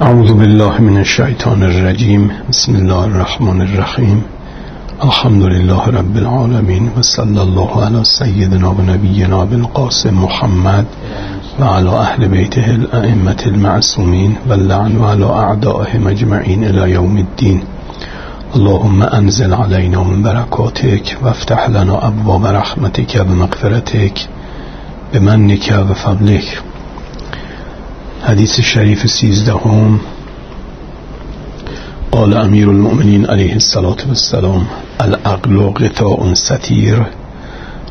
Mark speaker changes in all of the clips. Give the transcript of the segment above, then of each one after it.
Speaker 1: اعوذ بالله من الشیطان الرجیم بسم الله الرحمن الرحیم الحمد لله رب العالمين و صلی الله علی سیدنا و نبینا بالقاسم محمد و علی اهل بیته الائمه المعصومین و اللعن و علی اعدائهم اجمعین الى یوم الدین اللهم انزل علينا من بركاتك وافتح لنا ابواب رحمتك بمغفرتك بمنك وفضلك. حدیث شریف سیزدهم. قال امیر المؤمنین علیه السلام العقل قطاع ستیر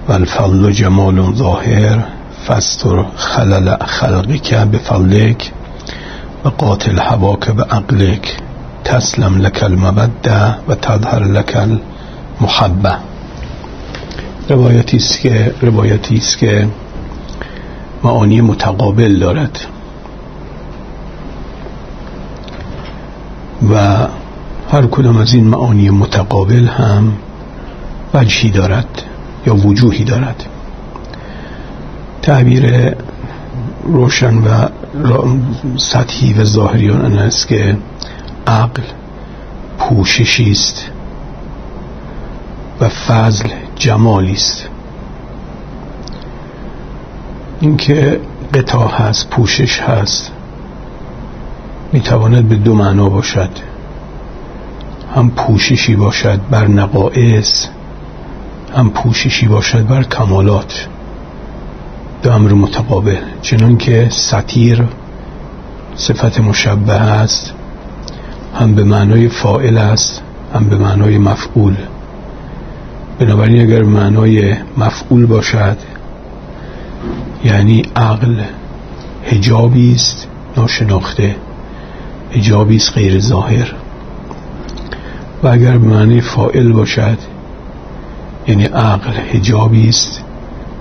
Speaker 1: و الفضل جمال ظاهر فستر خلل خلقك بفضلك و قاتل هواك بعقلك تسلم لك المبده و تظهر لك المحبه روایتی است که روایتی است که معانی متقابل دارد. و هر کدام از این معانی متقابل هم وجهی دارد یا وجوهی دارد. تعبیر روشن و سطحی و ظاهری آن است که عقل پوششی است و فضل جمالی است. اینکه قطاع هست پوشش هست می‌تواند به دو معنا باشد. هم پوششی باشد بر نقائص هم پوششی باشد بر کمالات. دو امر متقابل چنان که سطیر صفت مشبه است هم به معنای فائل است هم به معنای مفعول. بنابراین اگر معنای مفعول باشد یعنی عقل هجابی است ناشناخته. هجابی است غیر ظاهر. و اگر معنی فائل باشد یعنی عقل هجابی است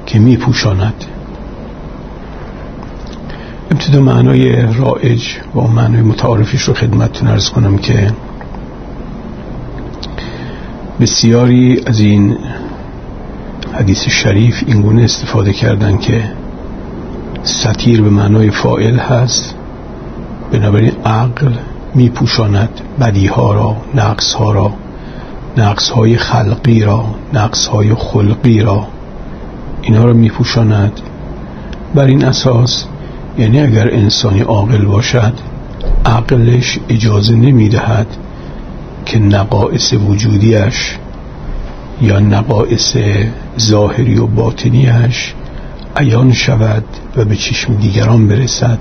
Speaker 1: که می پوشاند ابتدا معنای رائج و معنای متعارفش رو خدمتتون ارز کنم که بسیاری از این حدیث شریف اینگونه استفاده کردن که سطیر به معنای فائل هست. بنابراین عقل میپوشاند بدیها را نقص ها را نقص های خلقی را نقص های خلقی را. اینها را میپوشاند. بر این اساس یعنی اگر انسانی عاقل باشد عقلش اجازه نمی‌دهد که نقائص وجودیش یا نقائص ظاهری و باطنیش عیان شود و به چشم دیگران برسد.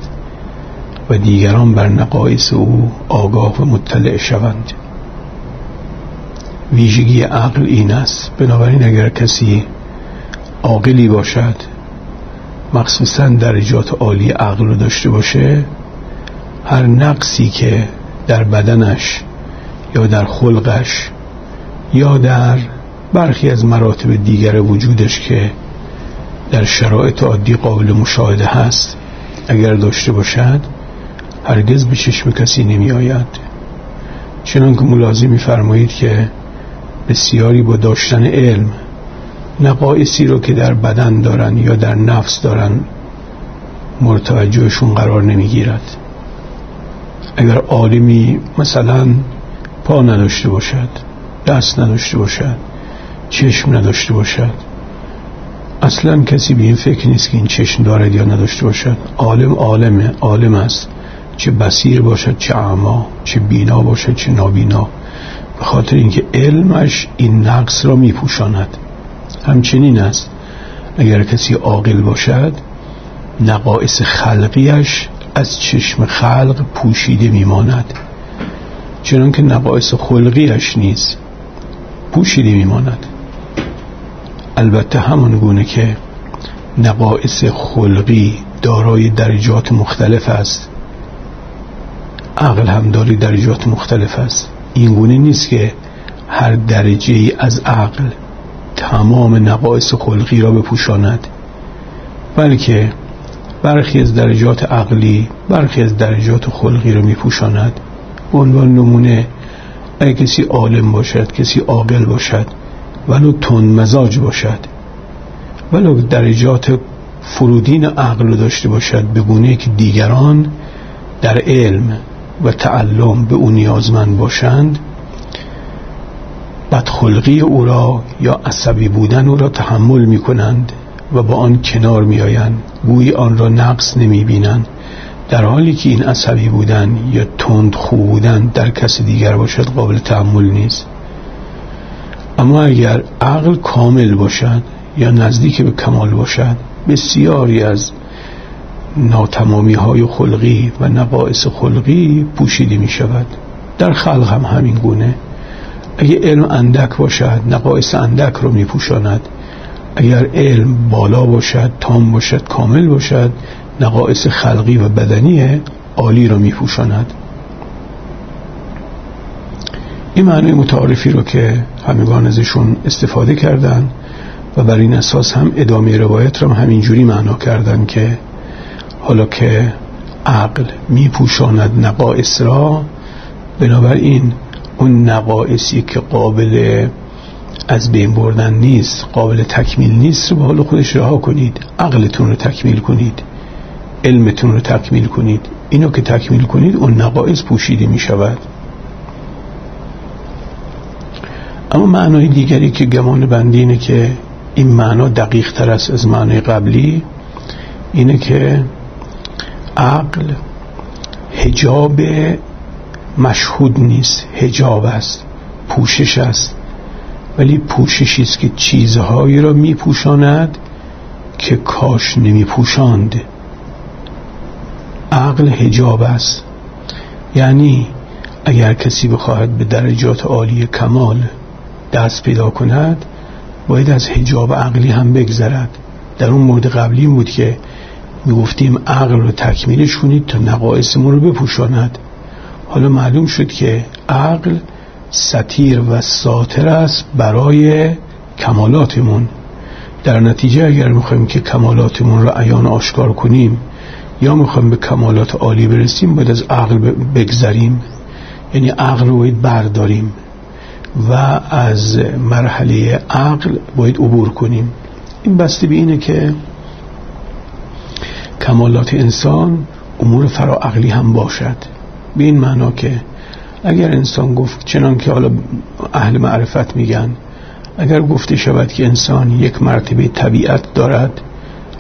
Speaker 1: و دیگران بر نقایص او آگاه و مطلع شوند. ویژگی عقل این است بنابراین اگر کسی عاقلی باشد مخصوصا درجات عالی عقل رو داشته باشه هر نقصی که در بدنش یا در خلقش یا در برخی از مراتب دیگر وجودش که در شرایط عادی قابل مشاهده هست اگر داشته باشد هرگز به چشم کسی نمی آید چنان که ملازم میفرمایید که بسیاری با داشتن علم نقایصی رو که در بدن دارن یا در نفس دارن مرتوجهشون قرار نمی‌گیرد. اگر عالمی مثلا پا نداشته باشد دست نداشته باشد چشم نداشته باشد اصلا کسی به این فکر نیست که این چشم دارد یا نداشته باشد. عالم عالمه عالم است. چه بسیر باشد چه اعما چه بینا باشد چه نابینا. به خاطر اینکه علمش این نقص را میپوشاند. همچنین است اگر کسی عاقل باشد نقائص خلقیش از چشم خلق پوشیده میماند. چنان که نقائص خلقیش نیست پوشیده میماند. البته همان گونه که نقائص خلقی دارای درجات مختلف است. عقل هم داری درجات مختلف است. این گونه نیست که هر درجه ای از عقل تمام نقایص خلقی را بپوشاند بلکه برخی از درجات عقلی برخی از درجات خلقی را میپوشاند. عنوان نمونه اگر کسی عالم باشد کسی عاقل باشد ولو تون مزاج باشد ولو درجات فرودین عقل داشته باشد به گونه که دیگران در علم و تعلم به او نیازمند باشند بدخلقی او را یا عصبی بودن او را تحمل می کنند و با آن کنار می آیند گویی آن را نقص نمی بینند در حالی که این عصبی بودن یا تند خوب بودن در کس دیگر باشد قابل تحمل نیست. اما اگر عقل کامل باشد یا نزدیک به کمال باشد بسیاری از ناتمامی های خلقی و نقائص خلقی پوشیده می شود در خلق هم همین گونه. اگر علم اندک باشد نقائص اندک رو می پوشاند اگر علم بالا باشد تام باشد کامل باشد نقائص خلقی و بدنی عالی رو می پوشاند این معنی متعارفی رو که همگان ازشون استفاده کردن و بر این اساس هم ادامه روایت رو همینجوری معنا کردن که حالا که عقل میپوشاند نقائص را بنابراین اون نقائصی که قابل از بین بردن نیست قابل تکمیل نیست رو به حال خودش رها کنید. عقلتون رو تکمیل کنید. علمتون رو تکمیل کنید. اینو که تکمیل کنید اون نقائص پوشیده می شود اما معنای دیگری که گمان بندی اینه که این معنا دقیق تر است از معنای قبلی اینه که عقل هجاب مشهود نیست هجاب است پوشش است. ولی پوششی است که چیزهایی را میپوشاند که کاش نمیپوشاند. عقل هجاب است. یعنی اگر کسی بخواهد به درجات عالی کمال دست پیدا کند باید از هجاب عقلی هم بگذرد. در اون مورد قبلی بود که می‌گفتیم عقل رو تکمیلش کنید تا نقایصمون رو بپوشاند. حالا معلوم شد که عقل ستیر و ساتر است برای کمالاتمون. در نتیجه اگر می‌خوایم که کمالاتمون رو عیان آشکار کنیم یا می‌خوایم به کمالات عالی برسیم باید از عقل بگذریم. یعنی عقل رو باید برداریم و از مرحله عقل باید عبور کنیم. این بسته به اینه که کمالات انسان امور فراعقلی هم باشد. به این معنا که اگر انسان گفت چنان که حالا اهل معرفت میگن اگر گفته شود که انسان یک مرتبه طبیعت دارد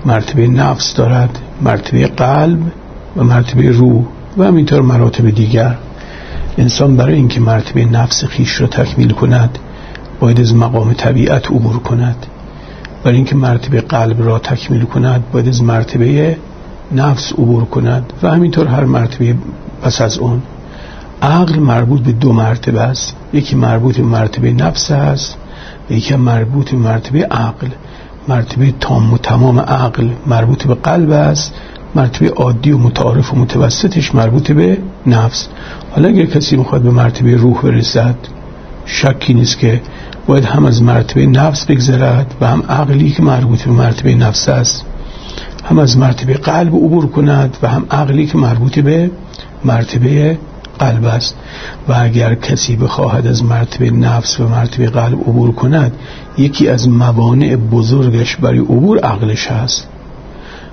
Speaker 1: مرتبه نفس دارد مرتبه قلب و مرتبه روح و همینطور مراتب دیگر انسان برای اینکه مرتبه نفس خیش را تکمیل کند باید از مقام طبیعت عبور کند. برای اینکه مرتبه قلب را تکمیل کند باید از مرتبه نفس عبور کند و همینطور هر مرتبه پس از اون عقل مربوط به دو مرتبه است. یکی مربوط به مرتبه نفس است و یکی مربوط به مرتبه عقل. مرتبه تام و تمام عقل مربوط به قلب است مرتبه عادی و متعارف و متوسطش مربوط به نفس. حالا اگر کسی می‌خواد به مرتبه روح برسد شکی نیست که باید هم از مرتبه نفس بگذرد و هم عقلی که مربوط به مرتبه نفس است. هم از مرتبه قلب عبور کند و هم عقلی که مربوط به مرتبه قلب است. و اگر کسی بخواهد از مرتبه نفس و مرتبه قلب عبور کند یکی از موانع بزرگش برای عبور عقلش هست.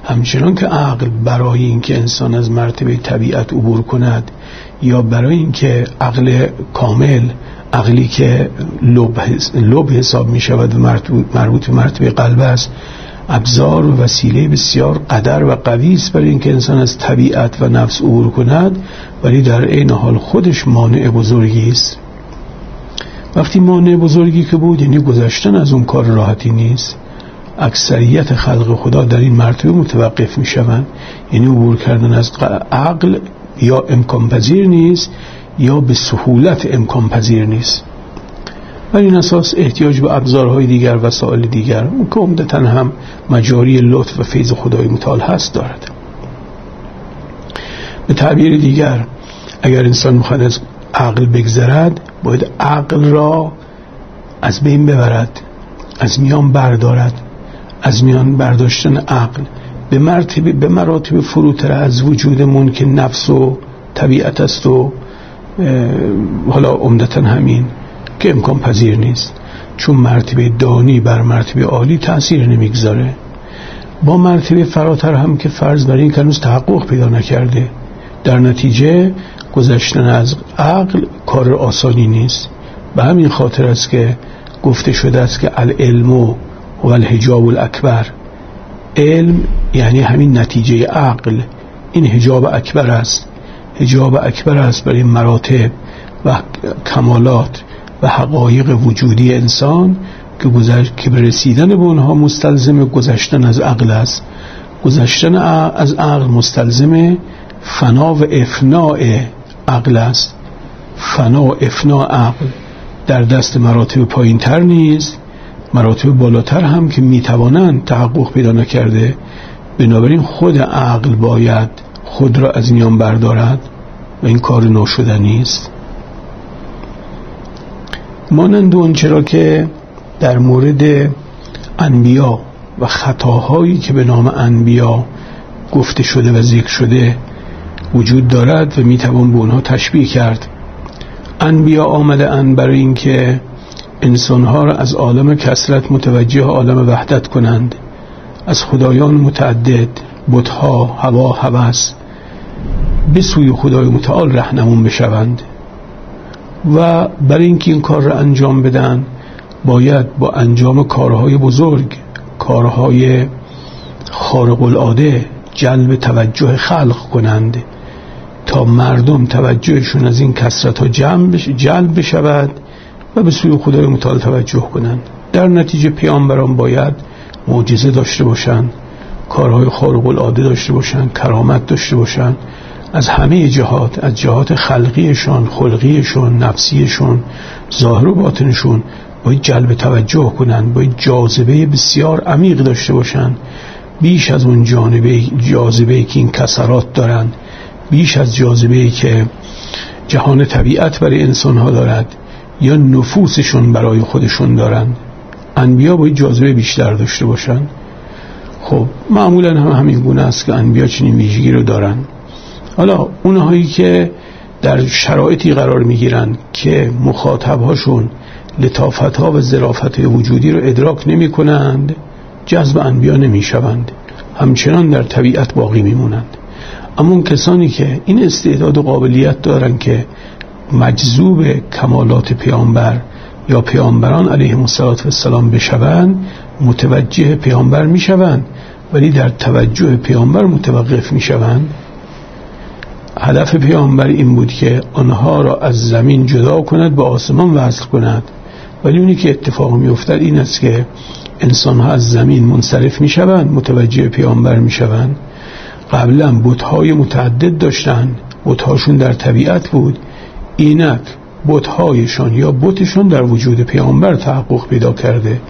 Speaker 1: همچنان که عقل برای اینکه انسان از مرتبه طبیعت عبور کند یا برای اینکه عقل کامل عقلی که لب حساب می شود و مربوط به مرتبه قلب است ابزار و وسیله بسیار قدر و قوی است برای اینکه انسان از طبیعت و نفس عبور کند ولی در عین حال خودش مانع بزرگی است. وقتی مانع بزرگی که بود یعنی گذشتن از اون کار راحتی نیست. اکثریت خلق خدا در این مرتبه متوقف می شوند یعنی عبور کردن از عقل یا امکان پذیر نیست یا به سهولت امکان پذیر نیست. بر این اساس احتیاج به ابزارهای دیگر و سوال دیگر که عمدتا هم مجاری لطف و فیض خدای متعال هست دارد. به تعبیر دیگر اگر انسان می‌خواد از عقل بگذرد باید عقل را از بین ببرد از میان بردارد از میان برداشتن عقل به مرتبه به مراتب فروتر از وجودمون که نفس و طبیعت است و حالا عمدتا همین. که امکان پذیر نیست. چون مرتبه دانی بر مرتبه عالی تأثیر نمی‌گذاره. با مرتبه فراتر هم که فرض بر این کنوز تحقق پیدا نکرده. در نتیجه گذشتن از عقل کار آسانی نیست. به همین خاطر است که گفته شده است که العلم و الحجاب الاکبر. علم یعنی همین نتیجه عقل. این حجاب اکبر است. حجاب اکبر است برای مراتب و کمالات. و حقایق وجودی انسان که, که به رسیدن به اونها مستلزم گذشتن از عقل است. گذشتن از عقل مستلزم فنا و افناع عقل است. فنا و افناع عقل در دست مراتب پایین تر نیست. مراتب بالاتر هم که می‌توانند تحقق پیدا نکرده. بنابراین خود عقل باید خود را از میان بردارد و این کار ناشدنی است. مانند اون چرا که در مورد انبیا و خطاهایی که به نام انبیا گفته شده و ذکر شده وجود دارد و می‌توان به اونها تشبیه کرد. انبیا آمده ان برای اینکه انسانها را از عالم کسرت متوجه عالم وحدت کنند. از خدایان متعدد بتها هوا هوس به سوی خدای متعال رهنمون بشوند. و برای اینکه این کار را انجام بدن باید با انجام کارهای بزرگ کارهای خارق العاده جلب توجه خلق کنند تا مردم توجهشون از این کسرت ها جلب بشود و به سوی خدای متعال توجه کنند. در نتیجه پیامبران باید معجزه داشته باشند کارهای خارق العاده داشته باشند کرامت داشته باشند از همه جهات از جهات خلقیشان خلقیشون نفسیشون ظاهر و باطنشون باید جلب توجه کنند باید جاذبه بسیار عمیق داشته باشند بیش از اون جانبه جاذبه که این کسرات دارند. بیش از جاذبه که جهان طبیعت برای انسان ها دارد یا نفوسشون برای خودشون دارند. انبیا باید جاذبه بیشتر داشته باشند خب معمولا هم همین گونه است که انبیا چنین ویژگی رو دارن. حالا اونهایی که در شرایطی قرار می‌گیرند که مخاطبهاشون لطافت ها و ظرافت وجودی رو ادراک نمی کنند جذب انبیا نمی شوند همچنان در طبیعت باقی میمونند. اما اون کسانی که این استعداد و قابلیت دارند که مجذوب کمالات پیامبر یا پیامبران علیه السلام بشوند متوجه پیامبر می‌شوند ولی در توجه پیامبر متوقف می‌شوند. هدف پیامبر این بود که آنها را از زمین جدا کند به آسمان وصل کند. ولی اونی که اتفاق میافتد این است که انسان ها از زمین منصرف می‌شوند متوجه پیامبر می‌شوند. قبلا بتهای متعدد داشتند. بتهاشون در طبیعت بود. اینک بتهایشان یا بتشان در وجود پیامبر تحقق پیدا کرده.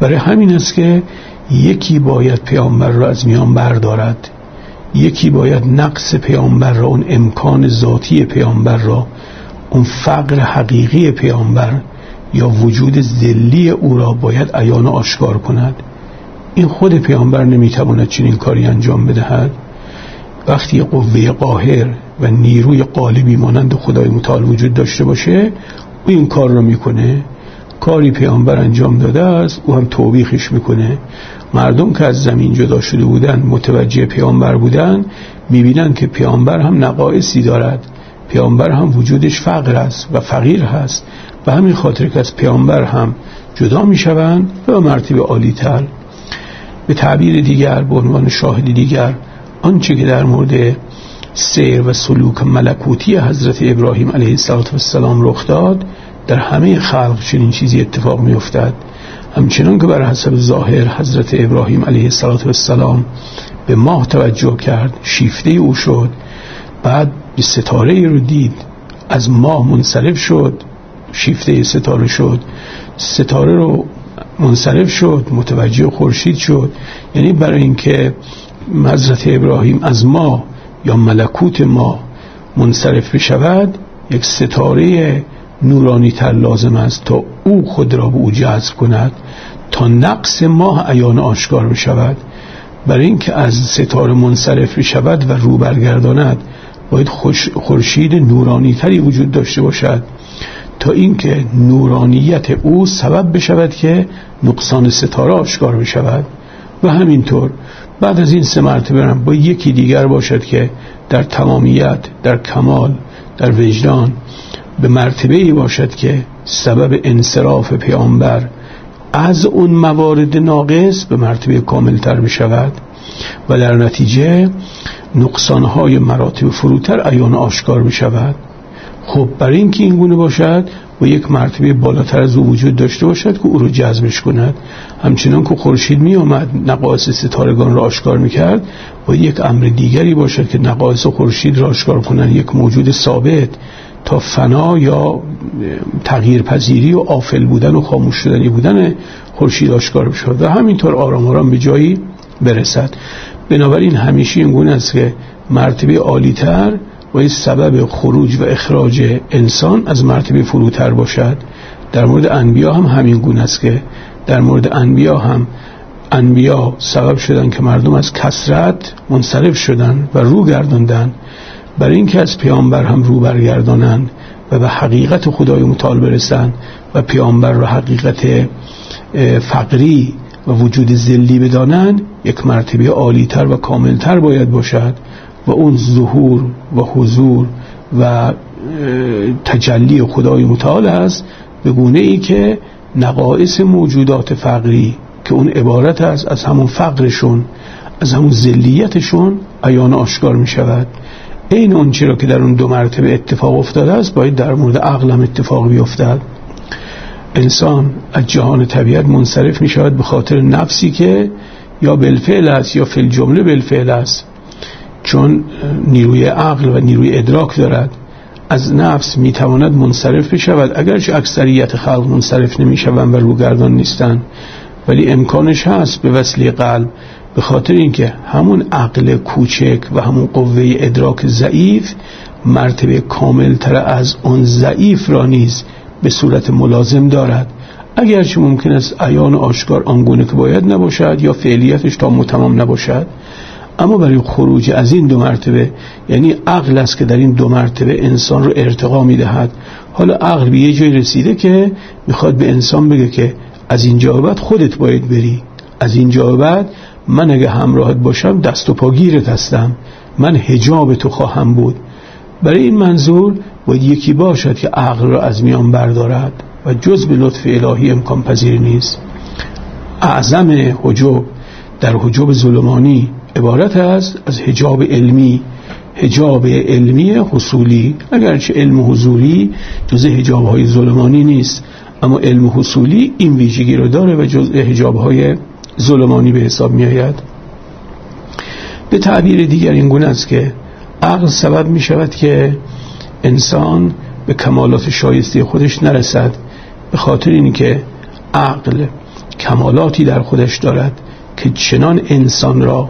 Speaker 1: برای همین است که یکی باید پیامبر را از میان بردارد. یکی باید نقص پیامبر را اون امکان ذاتی پیامبر را اون فقر حقیقی پیامبر یا وجود زلی او را باید عیان آشکار کند. این خود پیامبر نمی‌تواند چنین کاری انجام بدهد. وقتی قوه قاهر و نیروی قالبی مانند خدای متعال وجود داشته باشه او این کار را می‌کنه. کاری پیامبر انجام داده است او هم توبیخش می‌کنه. مردم که از زمین جدا شده بودن متوجه پیامبر بودن می‌بینن که پیامبر هم نقایصی دارد. پیامبر هم وجودش فقر است و فقیر هست و همین خاطر که از پیامبر هم جدا می‌شوند و مرتبه عالی تر به تعبیر دیگر به عنوان شاهد دیگر آنچه که در مورد سیر و سلوک ملکوتی حضرت ابراهیم علیه السلام رخ داد در همه خلق چنین چیزی اتفاق می افتد همچنان که بر حسب ظاهر حضرت ابراهیم علیه السلام به ماه توجه کرد شیفته او شد بعد ستاره رو دید از ماه منصرف شد شیفته ستاره شد ستاره رو منصرف شد متوجه خورشید شد یعنی برای اینکه حضرت ابراهیم از ما یا ملکوت ما منصرف بشود یک ستاره نورانی تر لازم است تا او خود را به او جذب کند تا نقص ماه عیان آشکار بشود. برای اینکه از ستاره منصرف بشود و رو برگرداند باید خورشید نورانی تری وجود داشته باشد. تا اینکه نورانیت او سبب بشود که نقصان ستاره آشکار بشود. و همینطور بعد از این سه مرتبه با یکی دیگر باشد که در تمامیت در کمال در وجدان به مرتبه ای باشد که سبب انصراف پیامبر از اون موارد ناقص به مرتبه کاملتر می شود و در نتیجه نقصانهای مراتب فروتر ایان آشکار می شود خب برای اینکه این گونه باشد و یک مرتبه بالاتر از او وجود داشته باشد که او رو جذبش کند. همچنان که خورشید می آمد نقایص ستارگان را آشکار می کرد و یک امر دیگری باشد که نقایص خورشید را آشکار کنند یک موجود ثابت تا فنا یا تغییر پذیری و آفل بودن و خاموش شدنی بودن خورشید آشکار بشود و همینطور آرام آرام به جایی برسد. بنابراین همیشه این گونه است که مرتبه عالیتر و سبب خروج و اخراج انسان از مرتبه فروتر باشد. در مورد انبیا هم همین گونه است که در مورد انبیا هم انبیا سبب شدن که مردم از کسرت منصرف شدن و رو گرداندن برای اینکه از پیامبر هم رو برگردانند و به حقیقت خدای متعال برسن و پیامبر را حقیقت فقری و وجود زلی بدانند یک مرتبه عالیتر و کاملتر باید باشد و اون ظهور و حضور و تجلی خدای متعال است به گونه ای که نقایص موجودات فقری که اون عبارت است از همون فقرشون از همون زلیتشون ایان آشکار می شود این اون را که در اون دو مرتبه اتفاق افتاده است باید در مورد عقلم اتفاق بیفتد. انسان از جهان طبیعت منصرف می شود به خاطر نفسی که یا بالفعل است یا فی جمله بالفعل است. چون نیروی عقل و نیروی ادراک دارد. از نفس می‌تواند منصرف بشود. اگرچه اکثریت خلق منصرف نمی‌شوند و روگردان نیستند ولی امکانش هست به وسیله قلب به خاطر اینکه همون عقل کوچک و همون قوه ادراک ضعیف مرتبه کامل تر از آن ضعیف را نیز به صورت ملازم دارد. اگرچه ممکن است ایان آشکار آنگونه که باید نباشد یا فعلیتش تا متمام نباشد. اما برای خروج از این دو مرتبه یعنی عقل است که در این دو مرتبه انسان رو ارتقا می‌دهد. حالا عقل به یه جای رسیده که می‌خواد به انسان بگه که از اینجا بعد خودت باید بری. از اینجا بعد من اگه همراهت باشم دست و پاگیرت هستم. من هجاب تو خواهم بود. برای این منظور باید یکی باشد که عقل را از میان بردارد و جز به لطف الهی امکان پذیر نیست. اعظم حجوب در حجوب ظلمانی عبارت است از حجاب علمی. حجاب علمی حصولی. اگرچه علم حضوری جز حجاب های ظلمانی نیست اما علم حصولی این ویژگی رو داره و جز حجاب های ظلمانی به حساب می آید به تعبیر دیگر این گونه است که عقل سبب می شود که انسان به کمالات شایسته خودش نرسد به خاطر اینکه عقل کمالاتی در خودش دارد که چنان انسان را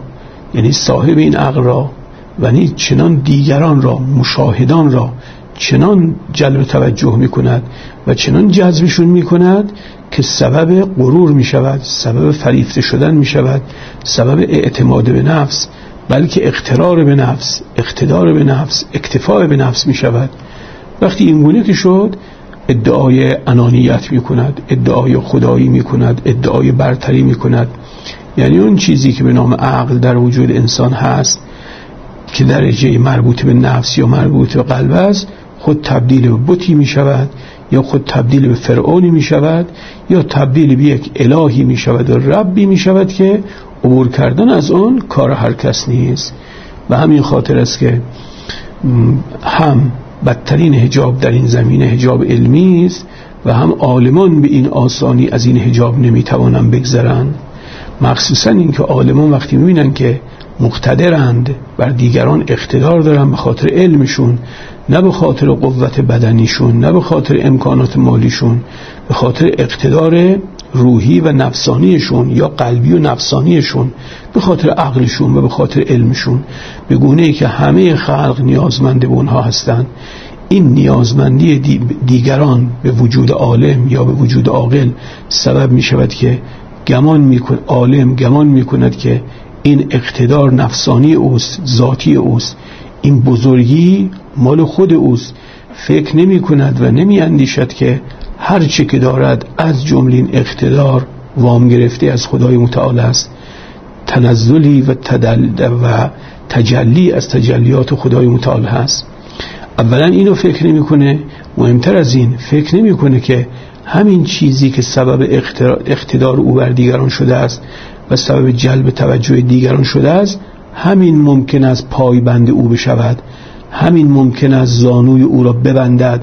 Speaker 1: یعنی صاحب این عقل را و نیز چنان دیگران را مشاهدان را چنان جلب توجه می کند و چنان جذبشون می کند که سبب غرور می شود سبب فریفته شدن می شود سبب اعتماد به نفس بلکه اقترار به نفس اقتدار به نفس اکتفاع به نفس می شود وقتی این گونه که شد ادعای انانیت می کند ادعای خدایی می کند ادعای برتری می کند یعنی اون چیزی که به نام عقل در وجود انسان هست که درجه مربوط به نفس یا مربوط به قلب است خود تبدیل به بتی می شود یا خود تبدیل به فرعونی می شود یا تبدیل به یک الهی می شود و ربی می شود که عبور کردن از اون کار هر کس نیست. و همین خاطر است که هم بدترین هجاب در این زمینه هجاب علمی است و هم عالمان به این آسانی از این هجاب نمی‌توانند بگذرند. مخصوصا اینکه عالمان وقتی می‌بینن که مقتدرند بر دیگران اقتدار دارن به خاطر علمشون نه به خاطر قوت بدنیشون نه به خاطر امکانات مالیشون به خاطر اقتدار روحی و نفسانیشون یا قلبی و نفسانیشون به خاطر عقلشون و به خاطر علمشون. به گونه ای که همه خلق نیازمند به اونها هستند. این نیازمندی دیگران به وجود عالم یا به وجود عاقل سبب می شود که گمان میکن عالم گمان می‌کند که این اقتدار نفسانی اوست ذاتی اوست. این بزرگی مال خود اوست. فکر نمی کند و نمی اندیشد که هر چه که دارد از جمله این اقتدار وام گرفته از خدای متعال است. تنزلی و, تدل و تجلی از تجلیات خدای متعال هست. اولا اینو فکر نمی‌کنه مهمتر از این فکر نمی‌کنه که همین چیزی که سبب اقتدار او بر دیگران شده است و سبب جلب توجه دیگران شده است همین ممکن است پایبند او بشود همین ممکن است زانوی او را ببندد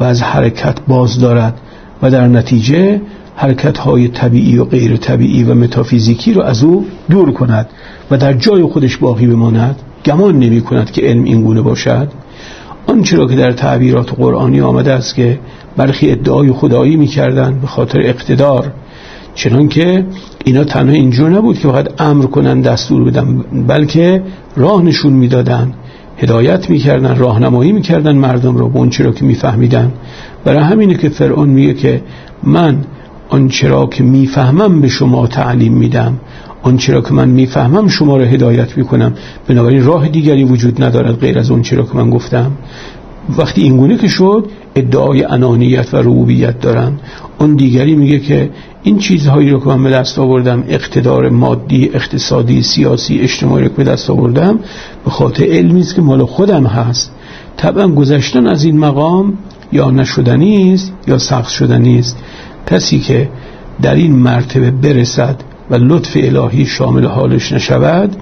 Speaker 1: و از حرکت باز دارد و در نتیجه حرکت های طبیعی و غیر طبیعی و متافیزیکی را از او دور کند و در جای خودش باقی بماند. گمان نمی کند که علم این گونه باشد. آنچه را که در تعبیرات قرآنی آمده است که برخی ادعای خدایی می‌کردند به خاطر اقتدار چنان که اینا تنها اینجور نبود که فقط امر کنن دستور بدن بلکه راه نشون می‌دادن هدایت می‌کردن راهنمایی می‌کردن مردم را به را که میفهمیدن. برای همینه که فرعون میگه که من آنچه را که می‌فهمم به شما تعلیم میدم آنچه را که من می‌فهمم شما را هدایت می‌کنم بنابراین راه دیگری وجود ندارد غیر از آنچه را که من گفتم. وقتی اینگونه که شد ادعای انانیت و ربوبیت دارن. اون دیگری میگه که این چیزهایی رو که من به دست آوردم اقتدار مادی اقتصادی سیاسی اجتماعی رو که به دست آوردم به خاطر علمی است که مال خودم هست. طبعا گذشتن از این مقام یا نشدنی است یا سخت شدنی است کسی که در این مرتبه برسد و لطف الهی شامل حالش نشود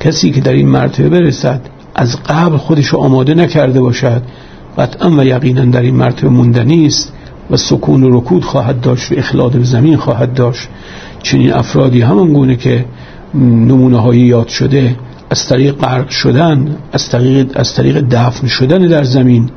Speaker 1: کسی که در این مرتبه برسد از قبل خودش آماده نکرده باشد قطعا و یقینا در این مرتبه موندنی است و سکون و رکود خواهد داشت و اخلاد به زمین خواهد داشت. چنین افرادی همان گونه که نمونه هایی یاد شده از طریق غرق شدن از طریق, از طریق دفن شدن در زمین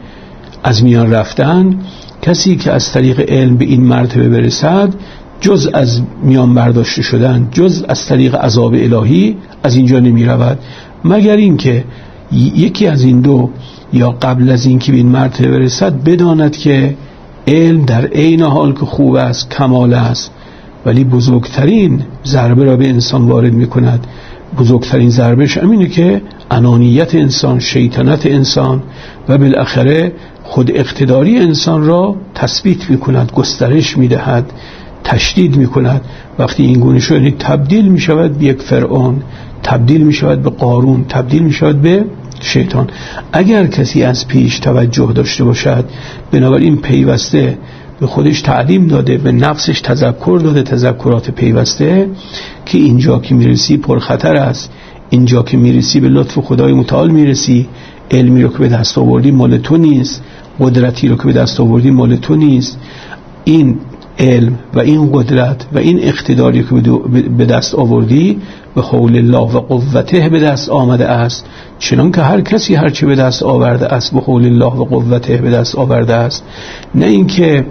Speaker 1: از میان رفتن کسی که از طریق علم به این مرتبه برسد جز از میان برداشته شدن جز از طریق عذاب الهی از اینجا نمی رود مگر اینکه یکی از این دو یا قبل از اینکه به این مرتبه برسد بداند که علم در عین حال که خوب است کمال است. ولی بزرگترین ضربه را به انسان وارد می کند بزرگترین ضربهش امینه که انانیت انسان شیطنت انسان و بالاخره خود اقتداری انسان را تثبیت می کند گسترش می دهد تشدید می کند وقتی این گونه شد تبدیل می شود به یک فرعون تبدیل می شود به قارون تبدیل می شود به شیطان. اگر کسی از پیش توجه داشته باشد بنابراین پیوسته به خودش تعلیم داده به نفسش تذکر داده تذکرات پیوسته که اینجا که می‌رسی پرخطر است. اینجا که می‌رسی به لطف خدای متعال می‌رسی. علمی رو که به دست آوردی مال تو نیست. قدرتی رو که به دست آوردی مال تو نیست. این علم و این قدرت و این اقتداری که به دست آوردی به حول الله و قوته به دست آمده است. چنان که هر کسی هرچی به دست آورده است به حول الله و قوته به دست آورده است. نه اینکه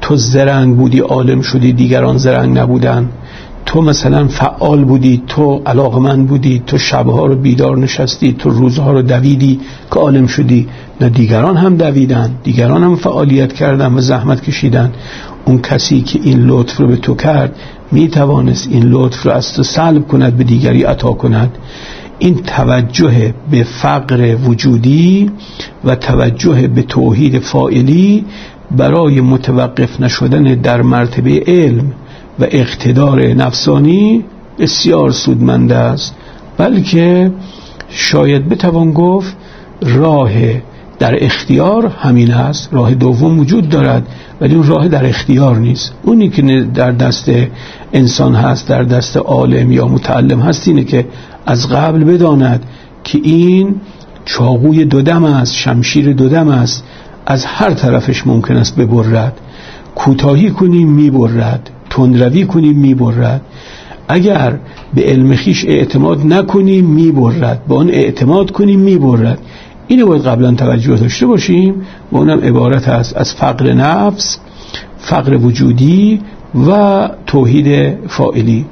Speaker 1: تو زرنگ بودی عالم شدی دیگران زرنگ نبودن تو مثلا فعال بودی تو علاقمند بودی تو شبها رو بیدار نشستی تو روزها رو دویدی که عالم شدی. نه دیگران هم دویدن دیگران هم فعالیت کردن و زحمت کشیدن. اون کسی که این لطف رو به تو کرد می توانست این لطف رو از تو سلب کند به دیگری عطا کند. این توجه به فقر وجودی و توجه به توحید فائلی برای متوقف نشدن در مرتبه علم و اقتدار نفسانی بسیار سودمند است بلکه شاید بتوان گفت راه در اختیار همین است راه دوم وجود دارد ولی اون راه در اختیار نیست. اونی که در دست انسان هست در دست عالم یا متعلم هست اینه که از قبل بداند که این چاقوی دودم است شمشیر دودم است از هر طرفش ممکن است ببرد. کوتاهی کنیم می‌برد. تندروی کنیم می‌برد اگر به علم خیش اعتماد نکنیم می‌برد با آن اعتماد کنیم می‌برد اینو باید قبلا توجه داشته باشیم. و اونم عبارت است از فقر نفس فقر وجودی و توحید فائلی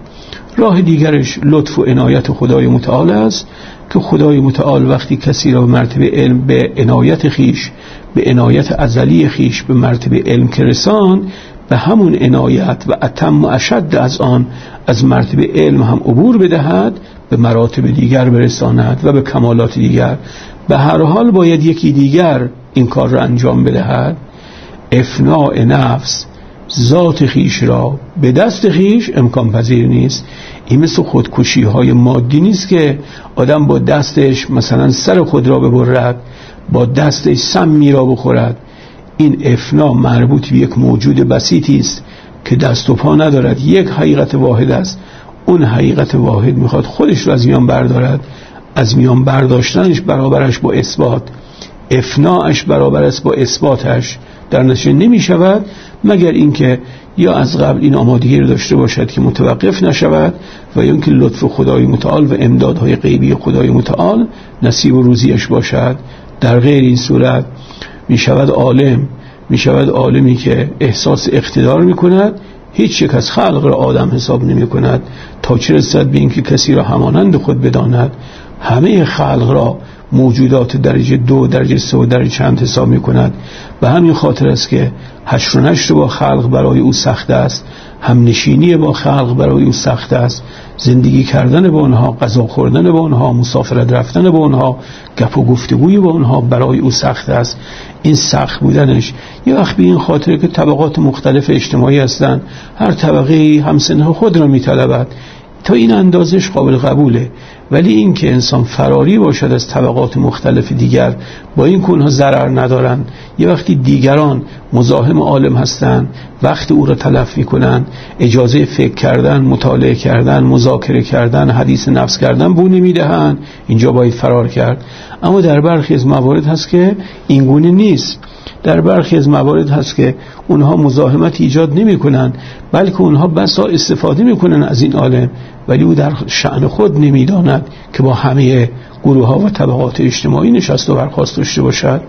Speaker 1: راه دیگرش لطف و عنایت خدای متعال است که خدای متعال وقتی کسی را به مرتبه علم به عنایت خیش به عنایت ازلی خیش به مرتبه علم که رسان به همون عنایت و اتم و اشد از آن از مرتبه علم هم عبور بدهد به مراتب دیگر برساند و به کمالات دیگر. به هر حال باید یکی دیگر این کار را انجام بدهد. افناع نفس ذات خیش را به دست خیش امکان پذیر نیست. این مثل خودکشی های مادی نیست که آدم با دستش مثلا سر خود را ببرد با دستش سم میرا بخورد. این افنا مربوط به یک موجود بسیطی است که دست و پا ندارد. یک حقیقت واحد است. اون حقیقت واحد می‌خواد خودش رو از میان بردارد. از میان برداشتنش برابرش با اثبات. افناش برابر است با اثباتش. در نتیجه نمی شود مگر اینکه یا از قبل این آمادگی رو داشته باشد که متوقف نشود و یا اینکه لطف خدای متعال و امدادهای غیبی خدای متعال نصیب و روزیش باشد. در غیر این صورت می شود عالم می شود عالمی که احساس اقتدار می کند هیچ یک از خلق را آدم حساب نمی کند تا چه رسد به اینکه کسی را همانند خود بداند؟ همه خلق را موجودات درجه دو درجه سه و درجه چند حساب می کند به همین خاطر است که حشر و نشر با خلق برای او سخت است. هم نشینی با خلق برای او سخت است. زندگی کردن با آنها غذا خوردن با آنها مسافرت رفتن با آنها گپ و گفتگوی با آنها برای او سخت است. این سخت بودنش یه وقت به این خاطر که طبقات مختلف اجتماعی هستند هر طبقه همسنه خود را میطلبد. تا این اندازش قابل قبوله. ولی این که انسان فراری باشد از طبقات مختلف دیگر با این کنها ضرر ندارند یه وقتی دیگران مزاحم عالم هستند وقت او را تلف می‌کنند اجازه فکر کردن مطالعه کردن مذاکره کردن حدیث نفس کردن بو نمی‌دهند. اینجا باید فرار کرد. اما در برخی از موارد هست که این گونه نیست. در برخی از موارد هست که اونها مزاحمت ایجاد نمی کنن بلکه اونها بسا استفاده می‌کنن از این عالم ولی او در شعن خود نمی‌داند که با همه گروه ها و طبقات اجتماعی نشست و برخواست داشته باشد.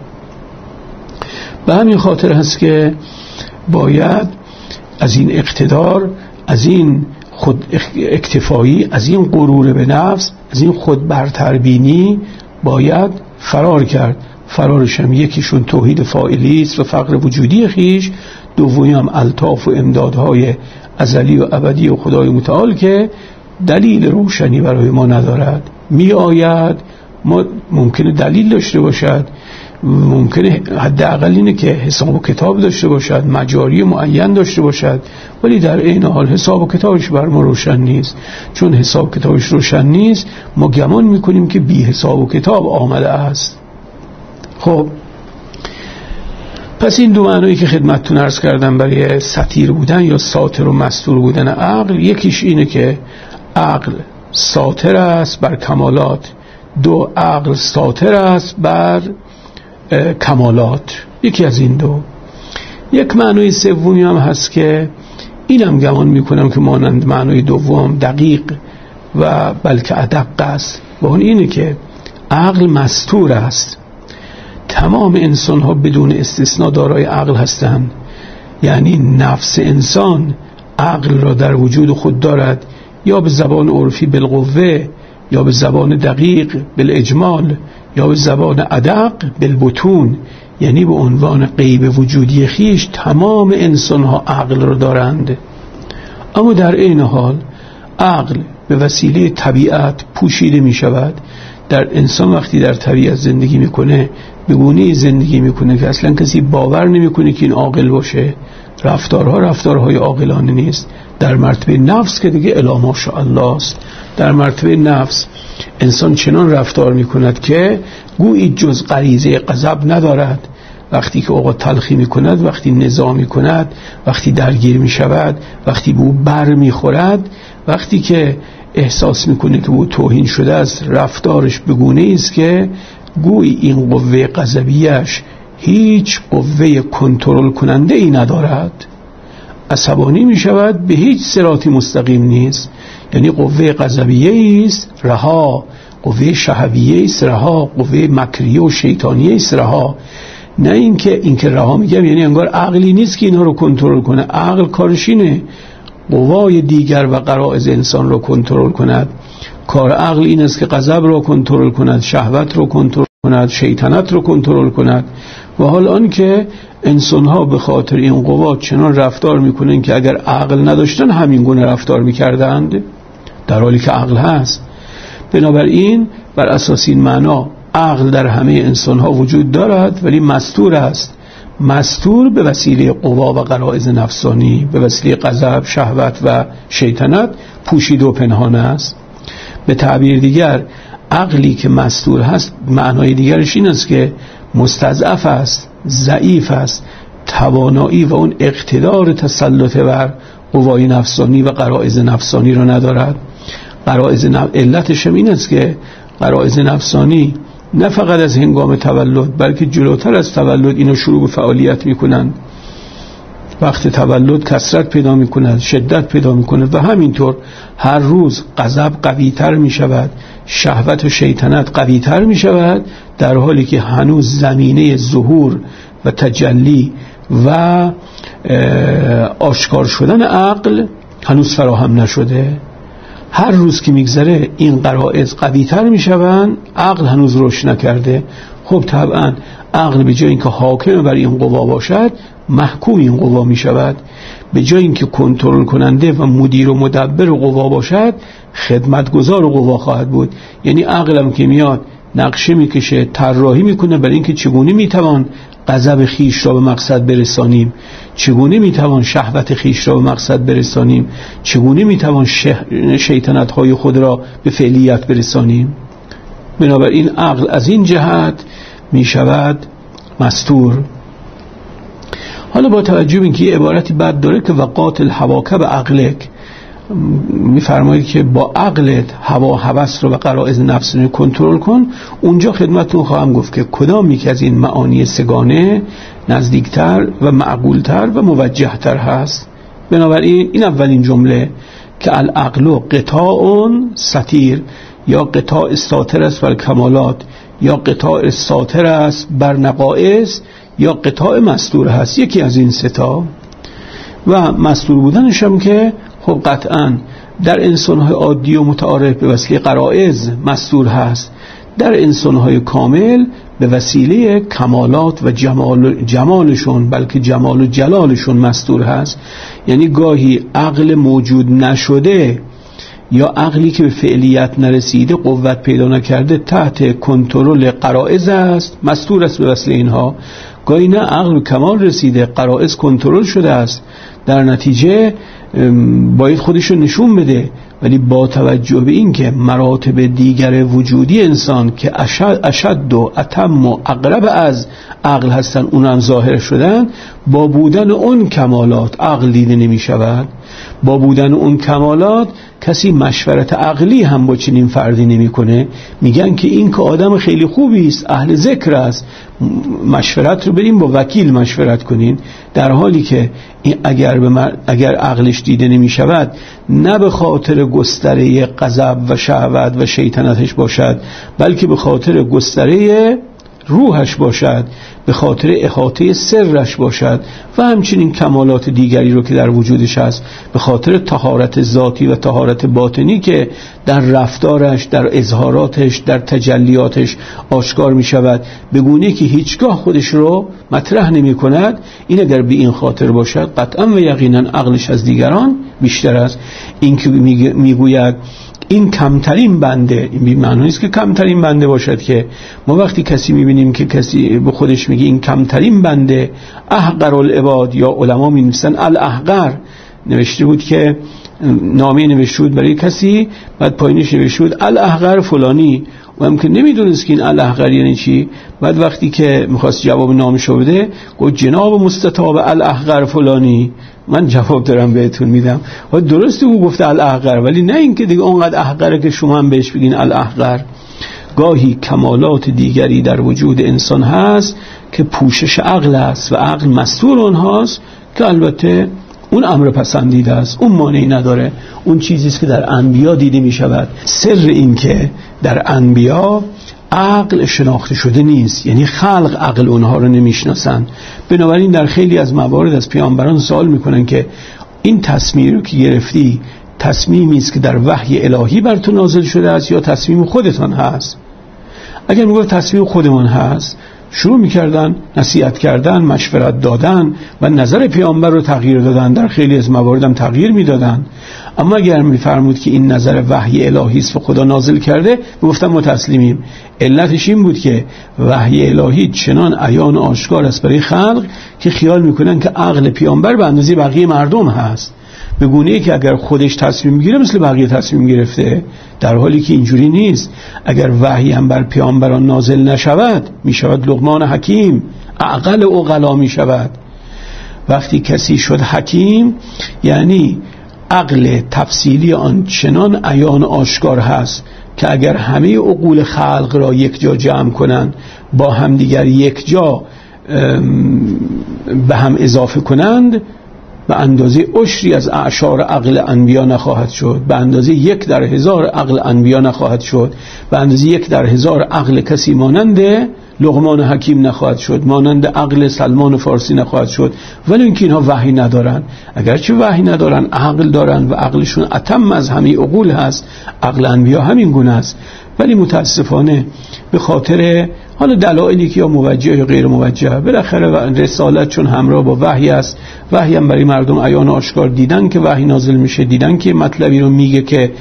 Speaker 1: به همین خاطر هست که باید از این اقتدار از این خود اکتفایی از این غرور به نفس از این خود برتربینی باید فرار کرد. فرارش هم یکیشون توحید فائلی است و فقر وجودی خیش دومی هم الطاف و امدادهای ازلی و ابدی و خدای متعال که دلیل روشنی برای ما ندارد. می آید ما ممکنه دلیل داشته باشد ممکنه حداقل اینه که حساب و کتاب داشته باشد مجاری معین داشته باشد ولی در این حال حساب و کتابش بر ما روشن نیست. چون حساب کتابش روشن نیست ما گمان می‌کنیم که بی حساب و کتاب آمده است. خب پس این دو معنایی که خدمتتون ارز کردم برای سطیر بودن یا ساتر و مستور بودن عقل یکیش اینه که عقل ساتر است بر کمالات. دو عقل ساتر است بر کمالات. یکی از این دو. یک معنای سومی هم هست که اینم گمان می‌کنم که مانند معنای دوم دقیق و بلکه ادق است. و اون اینه که عقل مستور است. تمام انسان ها بدون استثناء دارای عقل هستند. یعنی نفس انسان عقل را در وجود خود دارد. یا به زبان عرفی بالقوه یا به زبان دقیق بالاجمال یا به زبان ادق بالبتون یعنی به عنوان قیب وجودی خیش تمام انسان ها عقل را دارند. اما در این حال عقل به وسیله طبیعت پوشیده می شود در انسان وقتی در طبیعت زندگی می‌کنه به گونه زندگی می‌کنه که اصلا کسی باور نمی‌کنه که این عاقل باشه. رفتارها رفتارهای عاقلانه نیست. در مرتبه نفس که دیگه الا ماشاءالله است. در مرتبه نفس انسان چنان رفتار می‌کند که گویی جز غریزه غضب ندارد. وقتی که اوقات تلخی می‌کند وقتی نظام می‌کند وقتی درگیر می‌شود وقتی به او بر می‌خورد وقتی که احساس می‌کنه که او توهین شده است رفتارش بگونه است که گوی این قوه قذبیش هیچ قوه کنترل کننده ای ندارد. عصبانی می شود به هیچ سراتی مستقیم نیست. یعنی قوه قذبیه است رها. قوه شهویه است رها. قوه مکریه و شیطانیه است رها. نه اینکه اینکه رها میگم یعنی انگار عقلی نیست که اینها رو کنترل کنه. عقل کارشینه قوای دیگر و قرائز انسان را کنترل کند. کار عقل این است که غضب را کنترل کند شهوت را کنترل کند شیطنت را کنترل کند. و حال آن که انسان ها به خاطر این قوا چنان رفتار می‌کنن که اگر عقل نداشتن همین گونه رفتار می‌کردند در حالی که عقل هست. بنابراین بر اساس این معنا عقل در همه انسان ها وجود دارد ولی مستور است. مستور به وسیله قوا و قرائز نفسانی به وسیله غضب شهوت و شیطنت پوشید و پنهان است. به تعبیر دیگر عقلی که مستور هست معنای دیگرش این است که مستضعف است ضعیف است توانایی و اون اقتدار تسلط بر قوای نفسانی و قرائز نفسانی رو ندارد. قرائز نف... علتش این است که قرائز نفسانی نه فقط از هنگام تولد بلکه جلوتر از تولد اینو شروع به فعالیت می‌کنن وقت تولد کسرت پیدا می کند شدت پیدا می کند و همینطور هر روز غضب قوی تر می شود شهوت و شیطنت قوی تر می شود در حالی که هنوز زمینه ظهور و تجلی و آشکار شدن عقل هنوز فراهم نشده. هر روز که میگذره این قرائز قوی تر می شوند عقل هنوز روش نکرده. خب طبعا عقل به جای اینکه حاکم بر این قوا باشد محکوم این قوا می شود به جای اینکه کنترل کننده و مدیر و مدبر قوا باشد خدمتگزار قوا خواهد بود. یعنی عقلم که میاد نقشه می‌کشه طراحی می‌کنه برای اینکه چگونه می‌توان غضب خیش را به مقصد برسانیم؟ چگونه می‌توان شهوت خیش را به مقصد برسانیم؟ چگونه می‌توان شیطنت های خود را به فعلیت برسانیم؟ بنابراین عقل از این جهت می‌شود مستور. حالا با توجه به اینکه عبارتی بعد داره که وقات الحواکه به عقلک میفرمایید که با عقلت هوا هوس رو و قرائز نفس رو کنترل کن. اونجا خدمتتون خواهم گفت که کدام یک از این معانی سگانه نزدیکتر و معقولتر و موجهتر هست. بنابراین این اولین جمله که العقل قطاع ستیر یا قطاع ساتر است بر کمالات یا قطاع ساتر است بر نقائص یا قطاع مستور هست یکی از این ستا و مستور بودنش هم که خب قطعا در انسانهای عادی و متعارف به وسیله قرائز مستور هست. در انسانهای کامل به وسیله کمالات و جمال جمالشون بلکه جمال و جلالشون مستور هست. یعنی گاهی عقل موجود نشده یا عقلی که به فعلیت نرسیده قوت پیدا نکرده تحت کنترل قرائز است مستور است به وسیله اینها. گاهی نه عقل کمال رسیده قرائز کنترل شده است. در نتیجه باید خودش رو نشون بده. ولی با توجه به این که مراتب دیگر وجودی انسان که اشد, و اتم و اقرب از عقل هستن اون هم ظاهر شدن با بودن اون کمالات عقل دیده نمی شود با بودن اون کمالات کسی مشورت عقلی هم با چنین فردی نمی‌کنه. میگن که این که آدم خیلی خوبی است اهل ذکر است مشورت رو بریم با وکیل مشورت کنین. در حالی که اگر, به اگر عقلش دیده نمی شود نه به خاطر گستره غضب و شهوت و شیطنتش باشد بلکه به خاطر گستره روحش باشد. به خاطر احاطه سرش باشد و همچنین کمالات دیگری رو که در وجودش هست به خاطر تهارت ذاتی و تهارت باطنی که در رفتارش در اظهاراتش در تجلیاتش آشکار می شود به گونه که هیچگاه خودش رو مطرح نمی کند این اگر به این خاطر باشد قطعا و یقینا عقلش از دیگران بیشتر است. این که می‌گوید این کمترین بنده این معنی است که کمترین بنده باشد که ما وقتی کسی می‌بینیم که کسی به خودش میگه این کمترین بنده احقر العباد یا علما می نویسن الاحقر. نوشته بود که نامه نوشته بود برای کسی بعد پایینش نوشته بود الاحقر فلانی. و هم که نمی‌دونست که این الاحقر یعنی چی. بعد وقتی که می‌خواست جواب نامشو بده گفت جناب مستطاب الاحقر فلانی. من جواب دارم بهتون میدم. و درسته او گفته الاحقر ولی نه اینکه دیگه اونقدر احقره که شما هم بهش بگین الاحقر. گاهی کمالات دیگری در وجود انسان هست که پوشش عقل است و عقل مستور اونهاست که البته اون امر پسندیده است اون مانعی نداره اون چیزی است که در انبیا دیده می شود سر این که در انبیا عقل شناخته شده نیست یعنی خلق عقل اونها رو نمی‌شناسن. بنابراین در خیلی از موارد از پیامبران سوال می‌کنن که این تصمیم رو که گرفتی تصمیمی است که در وحی الهی بر تو نازل شده است یا تصمیم خودتان هست؟ اگر میگه تصمیم خودمان هست شروع می‌کردن نصیحت کردن مشورت دادن و نظر پیامبر رو تغییر دادن. در خیلی از مواردم تغییر می‌دادن. اما اگر میفرمود که این نظر وحی الهی است و خدا نازل کرده گفتم ما تسلیمیم. علتش این بود که وحی الهی چنان عیان آشکار است برای خلق که خیال می‌کنن که عقل پیامبر به اندازه بقیه مردم هست. به گونه ای که اگر خودش تصمیم می‌گیره مثل بقیه تصمیم گرفته در حالی که اینجوری نیست. اگر وحی هم بر پیامبران نازل نشود می‌شود لغمان حکیم عقل اقلا می‌شود. وقتی کسی شد حکیم یعنی عقل تفصیلی آن چنان عیان آشکار هست که اگر همه عقول خلق را یک جا جمع کنند با همدیگر یک جا به هم اضافه کنند به اندازه اشری از اعشار عقل انبیا نخواهد شد. به اندازه یک در هزار عقل انبیا نخواهد شد. به اندازه یک در هزار عقل کسی ماننده لغمان حکیم نخواهد شد. مانند عقل سلمان فارسی نخواهد شد. ولی اینکه اینها وحی ندارن. اگرچه وحی ندارن عقل دارن و عقلشون اتم از همه عقول هست. عقل انبیا همین گونه است. ولی متاسفانه به خاطر حالا دلایلی که یا موجه یا غیر موجه. بالاخره رسالت چون همراه با وحی است. وحی هم برای مردم عیان آشکار. دیدن که وحی نازل میشه دیدن که مطلبی رو میگه که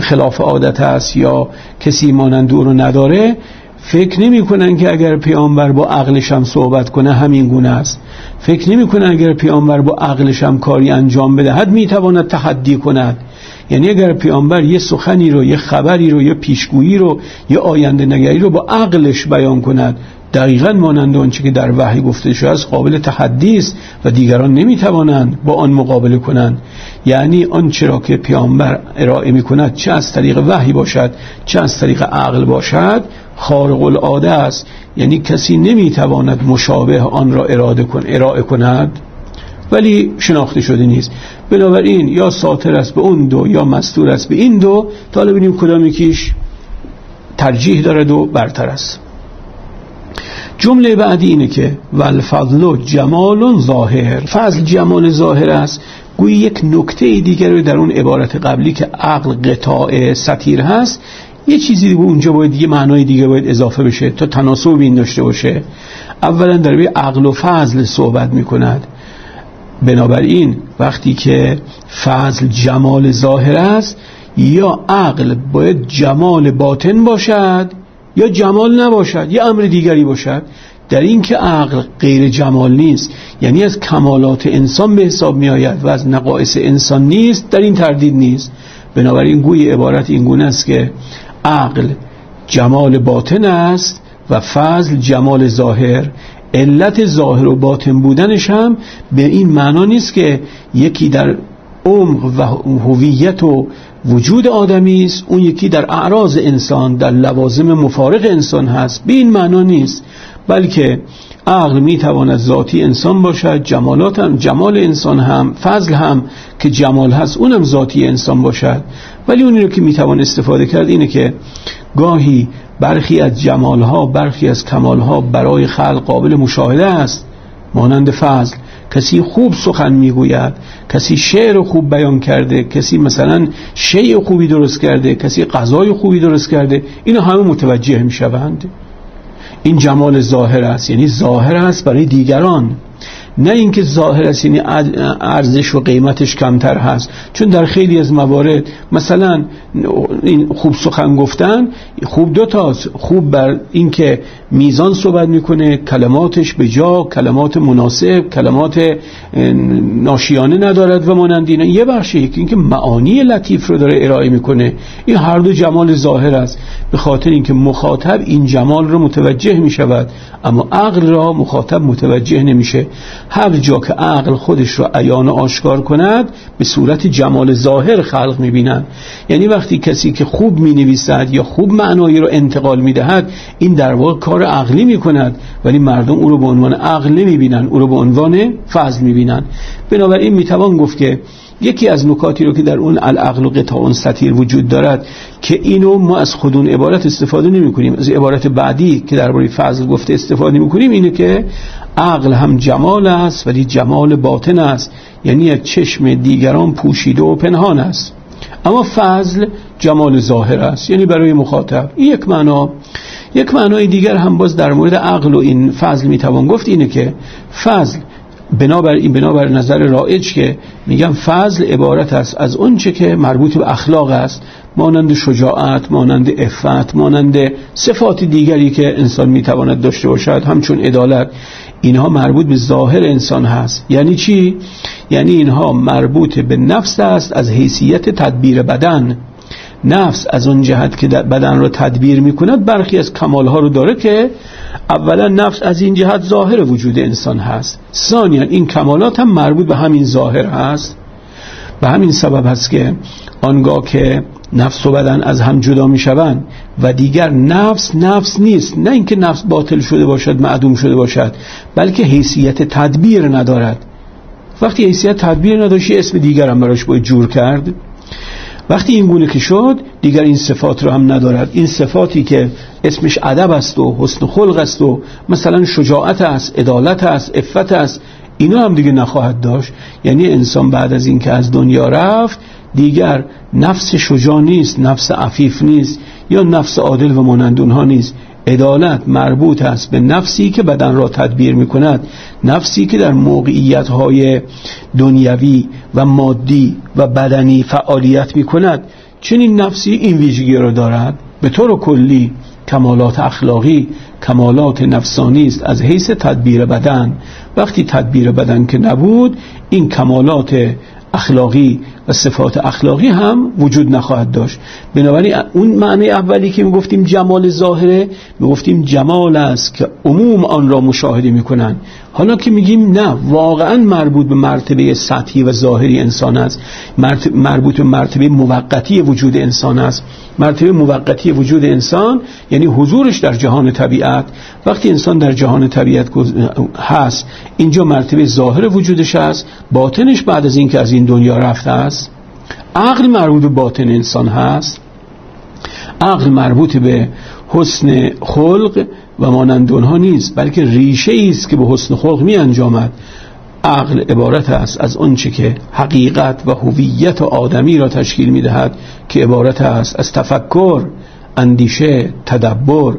Speaker 1: خلاف عادت است یا کسی مانند او رو نداره فکر نمی کنن که اگر پیامبر با عقلش هم صحبت کنه همین گونه است. فکر نمی کنن اگر پیامبر با عقلش هم کاری انجام بدهد می‌تواند تحدی کند. یعنی اگر پیامبر یه سخنی رو یه خبری رو یه پیشگویی رو یه آینده نگری رو با عقلش بیان کند دقیقا مانند آنچه که در وحی گفته شده است قابل تحدی است و دیگران نمی‌توانند با آن مقابله کنند. یعنی آنچه را که پیامبر ارائه می کند چه از طریق وحی باشد چه از طریق عقل باشد خارق العاده است. یعنی کسی نمی‌تواند مشابه آن را اراده کن ارائه کند. ولی شناخته شده نیست. بنابراین یا ساتر است به اون دو یا مستور است به این دو تا حالا ببینیم کدام یکیش ترجیح دارد و برتر است. جمله بعدی اینه که والفضل جمال ظاهر. فضل جمال ظاهر است. گویی یک نکته دیگر در اون عبارت قبلی که عقل قطاع سطیر هست یه چیزی به اونجا باید یه معنای دیگه باید اضافه بشه تا تناسب این داشته باشه. اولا در به عقل و فضل صحبت می کند بنابراین وقتی که فضل جمال ظاهر است یا عقل باید جمال باطن باشد یا جمال نباشد یا امر دیگری باشد در این که عقل غیر جمال نیست. یعنی از کمالات انسان به حساب می آید و از نقائص انسان نیست در این تردید نیست. بنابراین گوی عبارت این گونه است که عقل جمال باطن است و فضل جمال ظاهر. علت ظاهر و باطن بودنش هم به این معنا نیست که یکی در عمق و هویت و وجود آدمی است اون یکی در اعراض انسان در لوازم مفارق انسان هست. به این معنا نیست. بلکه عقل می‌تواند ذاتی انسان باشد جمالات هم جمال انسان هم فضل هم که جمال هست اونم ذاتی انسان باشد. ولی اونی رو که می‌توان استفاده کرد اینه که گاهی برخی از جمالها برخی از کمالها برای خلق قابل مشاهده است. مانند فضل کسی خوب سخن می‌گوید کسی شعر خوب بیان کرده کسی مثلا شیء خوبی درست کرده کسی غذای خوبی درست کرده اینا همه متوجه می‌شوند. این جمال ظاهر است یعنی ظاهر است برای دیگران. نه اینکه ظاهر است یعنی ارزش و قیمتش کمتر هست. چون در خیلی از موارد مثلا این خوب سخن گفتن خوب دو تاست. خوب بر اینکه میزان صحبت می‌کنه کلماتش به جا کلمات مناسب کلمات ناشیانه ندارد و مانند اینا. یه بخشه یکی اینکه معانی لطیف رو داره ارائه می‌کنه. این هر دو جمال ظاهر است. به خاطر اینکه مخاطب این جمال رو متوجه می‌شود اما عقل را مخاطب متوجه نمیشه. هر جا که عقل خودش رو عیان آشکار کند به صورت جمال ظاهر خلق می‌بینند یعنی وقتی کسی که خوب می‌نویسد یا خوب معنایی رو انتقال می‌دهد این در واقع کار عقلی می‌کند. ولی مردم او رو به عنوان عقل نمی‌بینن او رو به عنوان فضل می‌بینن. بنابراین می‌توان گفت که یکی از نکاتی رو که در اون العقل و قطاع سطیر وجود دارد که اینو ما از خودون عبارت استفاده نمی کنیم از عبارت بعدی که درباره فضل گفته استفاده می کنیم اینه که عقل هم جمال است ولی جمال باطن است. یعنی از چشم دیگران پوشیده و پنهان است. اما فضل جمال ظاهر است. یعنی برای مخاطب. این یک معنا. یک معنای دیگر هم باز در مورد عقل و این فضل می‌توان گفت اینه که فضل بنابر این بنابر نظر رائج که میگم فضل عبارت است از اونچه که مربوط به اخلاق است مانند شجاعت مانند افت مانند صفات دیگری که انسان می‌تواند داشته باشد همچون عدالت. اینها مربوط به ظاهر انسان هست. یعنی چی؟ یعنی اینها مربوط به نفس است از حیثیت تدبیر بدن. نفس از اون جهت که بدن رو تدبیر می‌کند برخی از کمالها رو داره که اولا نفس از این جهت ظاهر وجود انسان هست. ثانیا این کمالات هم مربوط به همین ظاهر هست. به همین سبب هست که آنگاه که نفس و بدن از هم جدا می شوند و دیگر نفس نفس نیست. نه اینکه نفس باطل شده باشد معدوم شده باشد بلکه حیثیت تدبیر ندارد. وقتی حیثیت تدبیر نداشتی اسم دیگر هم براش باید جور کرد. وقتی این گونه که شد دیگر این صفات رو هم ندارد. این صفاتی که اسمش ادب است و حسن خلق است و مثلا شجاعت است عدالت است عفت است اینا هم دیگه نخواهد داشت. یعنی انسان بعد از اینکه از دنیا رفت دیگر نفس شجاع نیست نفس عفیف نیست یا نفس عادل و مانند اونها نیست. عدالت مربوط است به نفسی که بدن را تدبیر می کند نفسی که در موقعیت های دنیوی و مادی و بدنی فعالیت می کند چنین نفسی این ویژگی را دارد. به طور کلی کمالات اخلاقی کمالات نفسانی است از حیث تدبیر بدن. وقتی تدبیر بدن که نبود این کمالات اخلاقی و صفات اخلاقی هم وجود نخواهد داشت. بنابراین اون معنی اولی که می‌گفتیم جمال ظاهره می‌گفتیم جمال است که عموم آن را مشاهده می‌کنن حالا که میگیم نه واقعا مربوط به مرتبه سطحی و ظاهری انسان است. مربوط به مرتبه موقتی وجود انسان است. مرتبه موقتی وجود انسان یعنی حضورش در جهان طبیعت. وقتی انسان در جهان طبیعت هست اینجا مرتبه ظاهر وجودش است. باطنش بعد از اینکه از این دنیا رفته است. عقل مربوط به باطن انسان هست. عقل مربوط به حسن خلق و مانند اونها نیست بلکه ریشه است که به حسن خلق می انجامد عقل عبارت است از آنچه که حقیقت و هویت آدمی را تشکیل می دهد که عبارت است از تفکر اندیشه تدبر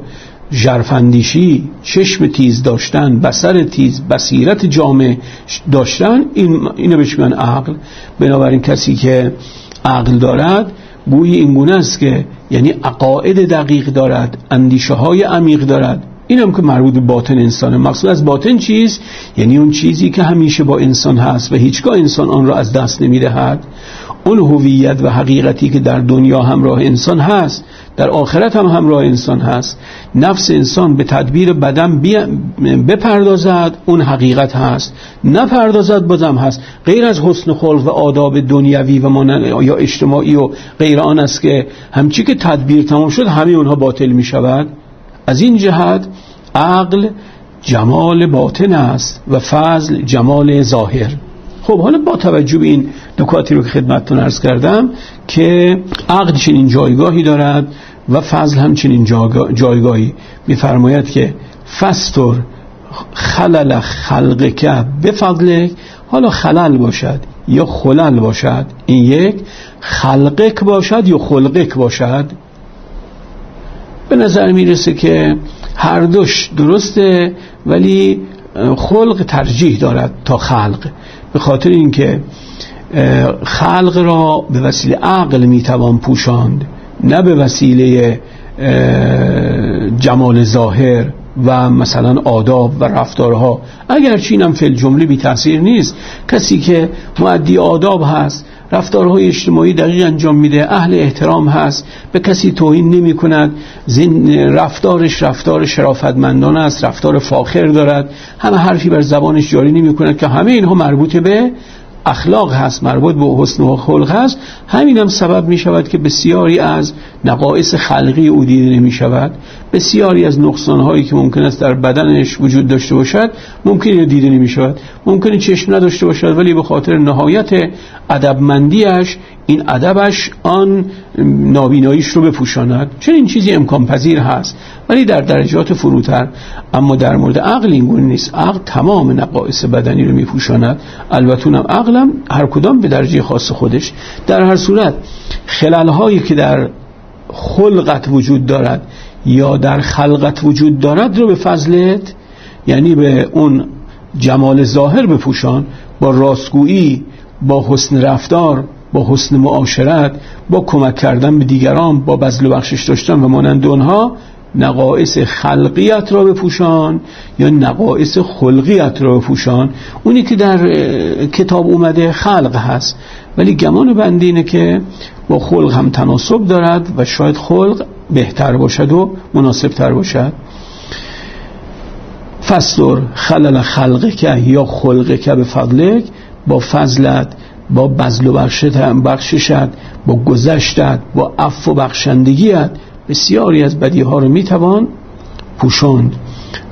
Speaker 1: جرفندیشی چشم تیز داشتن بسر تیز بصیرت جامع داشتن. این اینو بهش میگن عقل. بنابراین کسی که عقل دارد بوی این گونه است که یعنی عقاید دقیق دارد اندیشه های عمیق دارد. این هم که مربوط به باطن انسانه. مقصود از باطن چیز یعنی اون چیزی که همیشه با انسان هست و هیچگاه انسان آن را از دست نمی‌دهد. اون هویت و حقیقتی که در دنیا همراه انسان هست در آخرت هم همراه انسان هست. نفس انسان به تدبیر بدن بپردازد اون حقیقت هست. نپردازد بازم هست. غیر از حسن خلق و آداب دنیوی و یا اجتماعی و غیر آن است که همچی که تدبیر تمام شد همه اونها باطل می شود از این جهت عقل جمال باطن است و فضل جمال ظاهر. خب حالا با توجه به این نکاتی رو که خدمتتون ارز کردم که عقل چنین جایگاهی دارد و فضل همچنین جایگاهی. میفرماید که فستر خلل خلق به فضلک حالا خلل باشد یا خلل باشد این یک. خلقک باشد یا خلقک باشد؟ به نظر می‌رسه که هر دوش درسته ولی خلق ترجیح دارد تا خلق. به خاطر اینکه خلق را به وسیله عقل می‌توان پوشاند نه به وسیله جمال ظاهر و مثلا آداب و رفتارها. اگر چینم فل جمله بی تاثیر نیست. کسی که معدی آداب هست رفتارهای اجتماعی دقیق انجام میده. اهل احترام هست. به کسی توهین نمی کند رفتارش رفتار شرافتمندان است. رفتار فاخر دارد. همه حرفی بر زبانش جاری نمی کند که همه اینها مربوط به اخلاق هست مربوط به حسن و خلق هست همین هم سبب می شود که بسیاری از نقایص خلقی او دیده نمی شود بسیاری از نقصان هایی که ممکن است در بدنش وجود داشته باشد ممکن دیده نمی شود ممکن چشم نداشته باشد ولی به خاطر نهایت ادبمندیش این ادبش آن نابیناییش رو بپوشاند. این چیزی امکان پذیر هست. ولی در درجات فروتر اما در مورد عقل این گونه نیست. عقل تمام نقایص بدنی رو میپوشاند. البته اونم عقلم هر کدام به درجه خاص خودش. در هر صورت خلال هایی که در خلقت وجود دارد یا در خلقت وجود دارد رو به فضلت یعنی به اون جمال ظاهر بپوشان با راستگویی با حسن رفتار با حسن معاشرت با کمک کردن به دیگران با بذل و بخشش داشتن و مانند اونها نقائص خلقیت را بپوشان یا نقائص خلقیت را بپوشان. اونی که در کتاب اومده خلق هست. ولی گمان بنده اینه که با خلق هم تناسب دارد و شاید خلق بهتر باشد و مناسب تر باشد. فستر خلل خلقه که یا خلقه که به فضلک با فضلت با بزل و بخششت با گذشتت با اف و بخشندگیت بسیاری از بدی ها رو می‌توان پوشند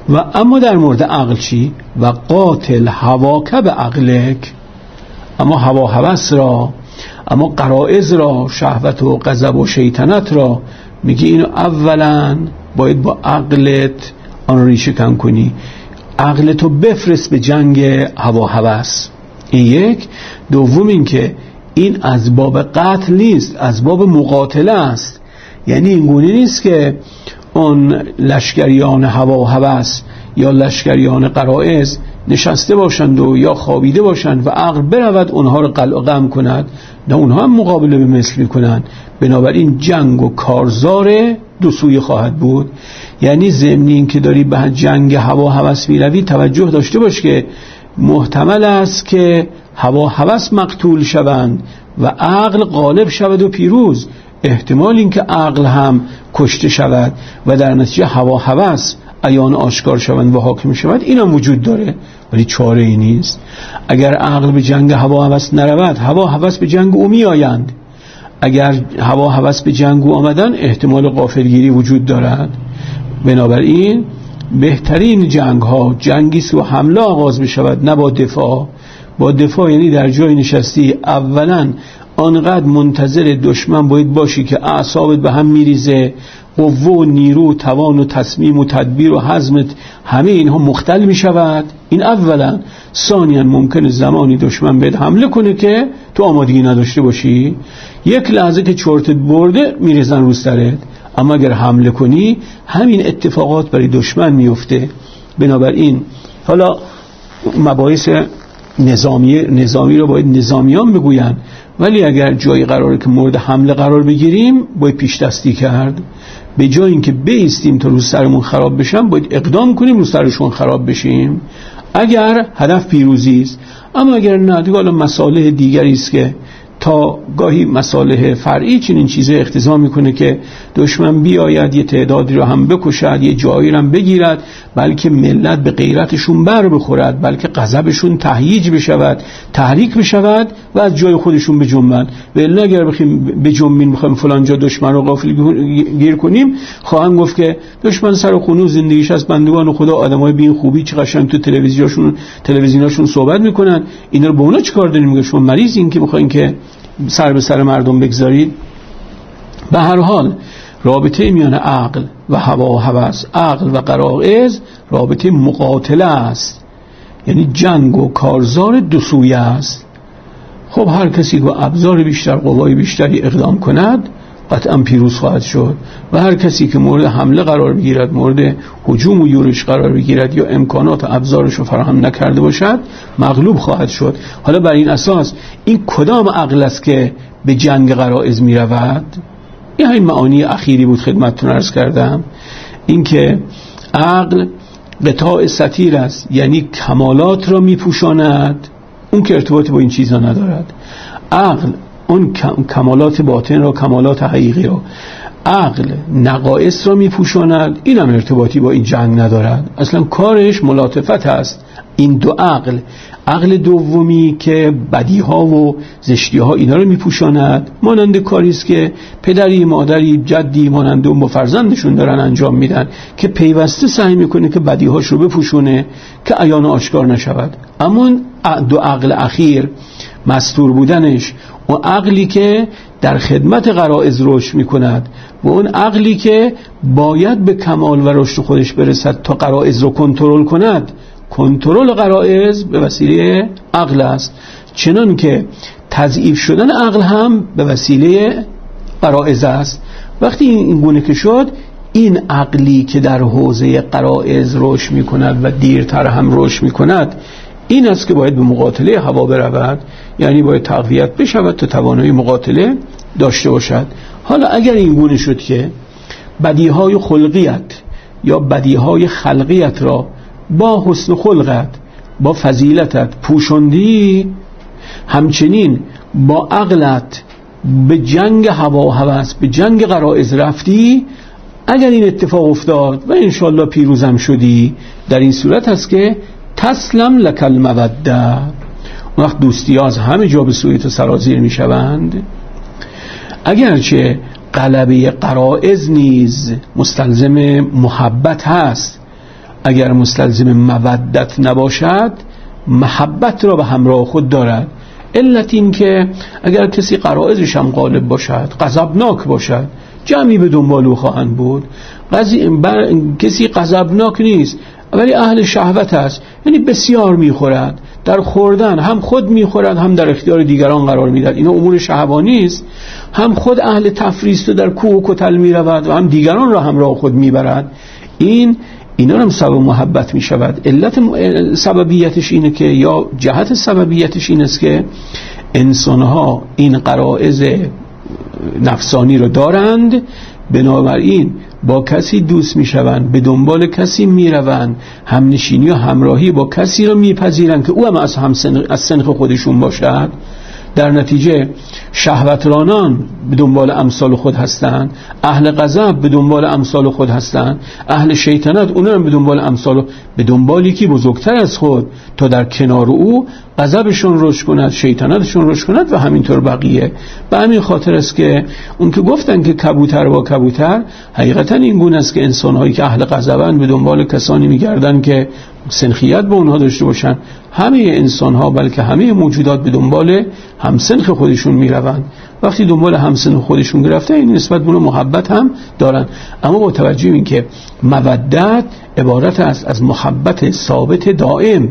Speaker 1: و اما در مورد عقل چی؟ و قاتل هواکه به عقلک. اما هوا هوس را اما قرائز را شهوت و غضب و شیطنت را. میگه اینو اولا باید با عقلت آن ریشه کن کنی. عقلتو بفرست به جنگ هوا هوس. این یک. دوم اینکه این از باب قتل نیست از باب مقاتله است. یعنی این گونه نیست که اون لشکریان هوا و هوس یا لشکریان قرائز نشسته باشند و یا خوابیده باشند و عقل برود اونها رو قلقم کند نه اونها هم مقابله به مثل می‌کنند. بنابراین جنگ و کارزار دو سوی خواهد بود. یعنی این که داری به جنگ هوا هوس می‌روی توجه داشته باش که محتمل است که هوا هوس مقتول شوند و عقل غالب شود و پیروز. احتمال اینکه عقل هم کشته شود و در نتیجه هوا هوس ایان آشکار شوند و حاکم شود این هم وجود داره. ولی چاره ای نیست. اگر عقل به جنگ هوا هوس نرود هوا هوس به جنگ او می آیند اگر هوا هوس به جنگ او آمدن احتمال قافلگیری وجود دارد. بنابراین بهترین جنگ ها جنگی و حمله آغاز بشود نه با دفاع. با دفاع یعنی در جای نشستی. اولا آنقدر منتظر دشمن باید باشی که اعصابت به هم میریزه. قوه و نیرو و توان و تصمیم و تدبیر و حزمت همه اینها مختل می شود این اولا. ثانیا ممکنه زمانی دشمن بهت حمله کنه که تو آمادگی نداشته باشی. یک لحظه که چرتت برده میریزن رو سرت. اما اگر حمله کنی همین اتفاقات برای دشمن میفته. بنابراین حالا مباحث نظامی نظامی رو باید نظامیان بگوین ولی اگر جایی قراره که مورد حمله قرار بگیریم باید پیش دستی کرد. به جای اینکه بیستیم تا رو سرمون خراب بشن باید اقدام کنیم رو سرشون خراب بشیم. اگر هدف پیروزی است. اما اگر نه دیگه حالا مساله دیگری است که تا گاهی مساله فرعی چنین چیزه اختزا می‌کنه که دشمن بیاید یه تعدادی رو هم بکشد یه جایی رو هم بگیرد بلکه ملت به غیرتشون بر بخورد بلکه غضبشون تهییج بشود تحریک بشود و از جای خودشون بجنبن. و الا اگر بخیم بجنبین می‌خوایم فلان جا دشمن رو غافل گیر کنیم خواهم گفت که دشمن سر و خونو زندگیش از بندگان خدا آدمای بین خوبی چه قشنگ تو تلویزیونشون تلویزیوناشون صحبت می‌کنن. اینا رو به اونا چیکار داریم؟ میگه شما مریضین که می‌خواین که سر به سر مردم بگذارید. به هر حال رابطه میان عقل و هوا و هوس عقل و قرائز رابطه مقاتله است. یعنی جنگ و کارزار دو سویه است. خب هر کسی با ابزار بیشتر قوای بیشتری اقدام کند قطعا پیروز خواهد شد. و هر کسی که مورد حمله قرار بگیرد مورد حجوم و یورش قرار بگیرد یا امکانات و ابزارش رو فراهم نکرده باشد مغلوب خواهد شد. حالا بر این اساس این کدام عقل است که به جنگ قرائز می رود این همین معانی اخیری بود خدمتتون ارز کردم. اینکه عقل قطاع ستیر است یعنی کمالات را میپوشاند. اون که ارتباطی با این چیزا ندارد. عقل اون کمالات باطن را کمالات حقیقی را. عقل نقائص را میپوشاند. این هم ارتباطی با این جنگ ندارد. اصلا کارش ملاطفت است این دو عقل عقل دومی که بدی ها و زشتی ها اینا رو میپوشاند. مانند کاری است که پدری مادری جدی مانند با فرزندشون دارن انجام میدن که پیوسته سعی می‌کنه که بدی هاش رو بپوشونه که عیان آشکار نشود. اما دو عقل اخیر مستور بودنش. و عقلی که در خدمت قرائز رشد می‌کند و اون عقلی که باید به کمال و رشد خودش برسد تا قرائز رو کنترل کند کنترل قرائز به وسیله عقل است. چنان که تضعیف شدن عقل هم به وسیله قرائز است. وقتی این گونه که شد این عقلی که در حوزه قرائز رشد می کند و دیرتر هم رشد می کند این است که باید به مقاتله هوا برود یعنی باید تقویت بشود تا توانایی مقاتله داشته باشد. حالا اگر این گونه شد که بدیهای خلقیت یا بدیهای خلقیت را با حسن خلقت با فضیلتت پوشندی همچنین با عقلت به جنگ هوا و هوس به جنگ قرائز رفتی اگر این اتفاق افتاد و انشالله پیروزم شدی در این صورت هست که تسلم لکل مودده اون وقت دوستی از همه جا به سوی تو سرازیر می شوند. اگرچه قلبه قرائز نیز مستلزم محبت هست اگر مستلزم مودت نباشد محبت را به همراه خود دارد. علت این که اگر کسی قرائزش هم غالب باشد غضبناک باشد جمعی به دنبال او خواهند بود. بر... کسی غضبناک نیست. ولی اهل شهوت است یعنی بسیار می‌خورد در خوردن هم خود می‌خورد هم در اختیار دیگران قرار می‌دهد. اینا امور شهوانی است هم خود اهل تفریست و در کوه و کتل می‌رود و هم دیگران را همراه خود می‌برد این اینا هم سبب محبت می شود علت سببیتش اینه که یا جهت سببیتش این است که انسان ها این قرائز نفسانی رو دارند بنابراین با کسی دوست می‌شوند به دنبال کسی می‌روند همنشینی و همراهی با کسی رو میپذیرند که او هم از, هم از سنخ خودشون باشد. در نتیجه شهوترانان به دنبال امثال خود هستند اهل غضب به دنبال امثال خود هستند اهل شیطنت اونا هم به دنبال امثال به دنبال یکی بزرگتر از خود تا در کنار او غضبشون روش کند شیطنتشون روش کند و همینطور بقیه. به همین خاطر است که اون که گفتن که کبوتر با کبوتر حقیقتا این گونه است که انسانهایی که اهل غضبن به دنبال کسانی میگردن که سنخیت به اونها داشته باشن. همه انسان ها بلکه همه موجودات به دنبال همسنخ خودشون می‌روند. وقتی دنبال همسنخ خودشون گرفته این نسبت به محبت هم دارن. اما با توجه این که مودت عبارت است از محبت ثابت دائم.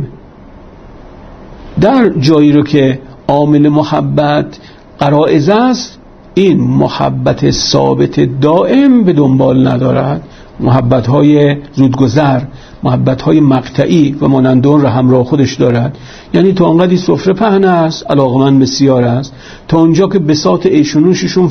Speaker 1: در جایی رو که عامل محبت قرائز است این محبت ثابت دائم به دنبال ندارد. محبت های زودگذر محبت های مقطعی و مانندون را همراه خودش دارد. یعنی تا انقدی سفره پهن است علاقمند بسیار است. تا اونجا که بساط ایشونوششون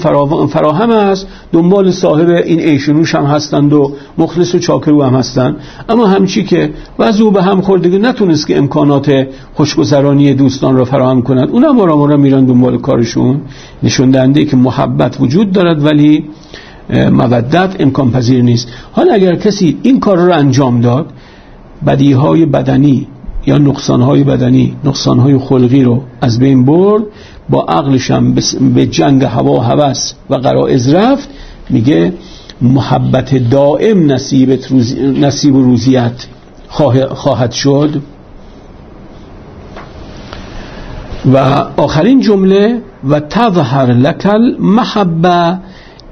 Speaker 1: فراهم است دنبال صاحب این ایشونوش هم هستند و مخلص و چاکرو هم هستند. اما همچی که وضع به هم خوردگی نتونست که امکانات خوشگذرانی دوستان را فراهم کند. اونم مورا مورا میرن دنبال کارشون. نشون دهنده که محبت وجود دارد ولی مودت امکان پذیر نیست. حالا اگر کسی این کار رو انجام داد بدیهای بدنی یا نقصانهای بدنی نقصانهای خلقی رو از بین برد با عقلش هم به جنگ هوا هوس و قرائز رفت. میگه محبت دائم نصیب و روزیت خواهد شد. و آخرین جمله و تظهر لکل محبه.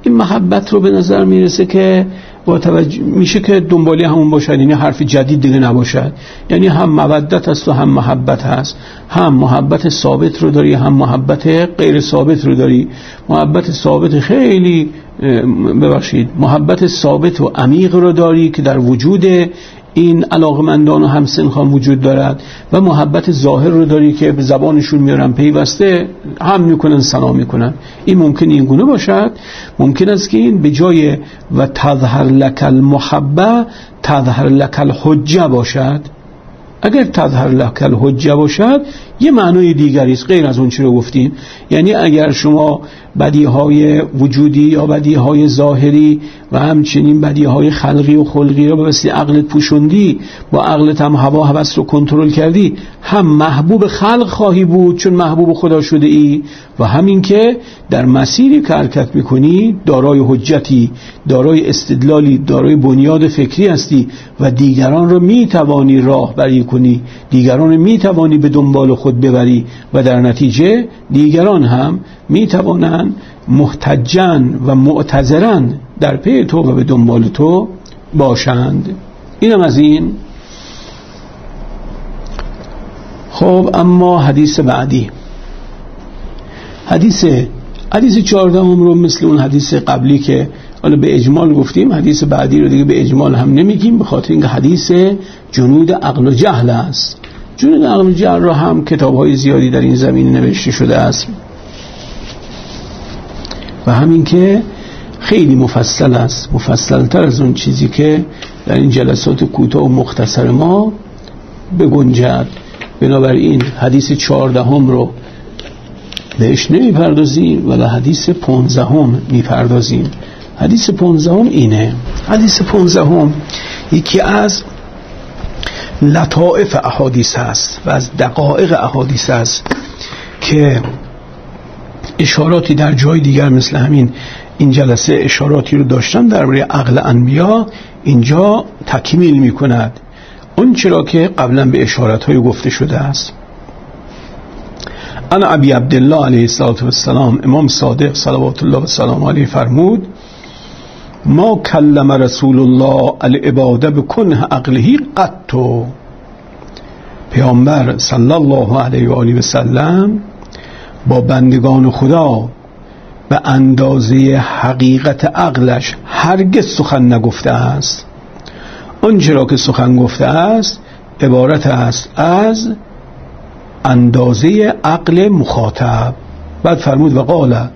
Speaker 1: این محبت رو به نظر می‌رسه که با توجه میشه که دنبالی همون باشد یعنی حرف جدید دیگه نباشد. یعنی هم مودت است و هم محبت هست. هم محبت ثابت رو داری هم محبت غیر ثابت رو داری. محبت ثابت خیلی ببخشید. محبت ثابت و عمیق رو داری که در وجود این علاقمندان و همسنخان وجود دارد و محبت ظاهر رو داری که به زبانشون میارن پیوسته هم می‌کنن سلام می‌کنن. این ممکن این گونه باشد؟ ممکن است که این به جای و تظهر لکل محبه تظهر لکل حجه باشد. اگر تظهر لکل حجه باشد یه معنای دیگری است غیر از اون چی رو گفتیم یعنی اگر شما بدیهای وجودی یا بدیهای ظاهری و همچنین بدیهای خلقی و خلقی رو به وسیله عقلت پوشوندی با عقلت هم هوا هوس رو کنترل کردی هم محبوب خلق خواهی بود چون محبوب خدا شده ای و همین که در مسیری که حرکت می‌کنی دارای حجتی دارای استدلالی دارای بنیاد فکری هستی و دیگران رو می‌توانی راه بری کنی دیگران رو می‌توانی به دنبال خود ببری و در نتیجه دیگران هم می‌توانند محتجن و معتذرن در پی تو و به دنبال تو باشند. اینم از این. خب اما حدیث بعدی. حدیث حدیث چهاردهم رو مثل اون حدیث قبلی که حالا به اجمال گفتیم حدیث بعدی رو دیگه به اجمال هم نمیگیم به خاطر اینکه حدیث جنود عقل و جهل است. و جهل رو هم کتاب های زیادی در این زمین نوشته شده است. و همین که خیلی مفصل است. مفصلتر از اون چیزی که در این جلسات کوتاه و مختصر ما بگنجد. بنابراین حدیث چهاردهم رو بهش نمی‌پردازیم ولی حدیث پونزدهم می‌پردازیم. حدیث پونزدهم اینه. حدیث پونزدهم یکی از لطائف احادیث هست و از دقایق احادیث است که اشاراتی در جای دیگر مثل همین این جلسه اشاراتی رو داشتن درباره عقل انبیا اینجا تکمیل می کند اون چرا که قبلا به اشارت های گفته شده است. انا ابی عبدالله علیه السلام امام صادق صلوات الله و سلام علیه فرمود ما کلم رسول الله العباده بکنه عقلهی قطو پیامبر صلی الله علیه و آله و سلم با بندگان خدا به اندازه حقیقت عقلش هرگز سخن نگفته است. آنچه را که سخن گفته است عبارت است از اندازه عقل مخاطب. بعد فرمود و قال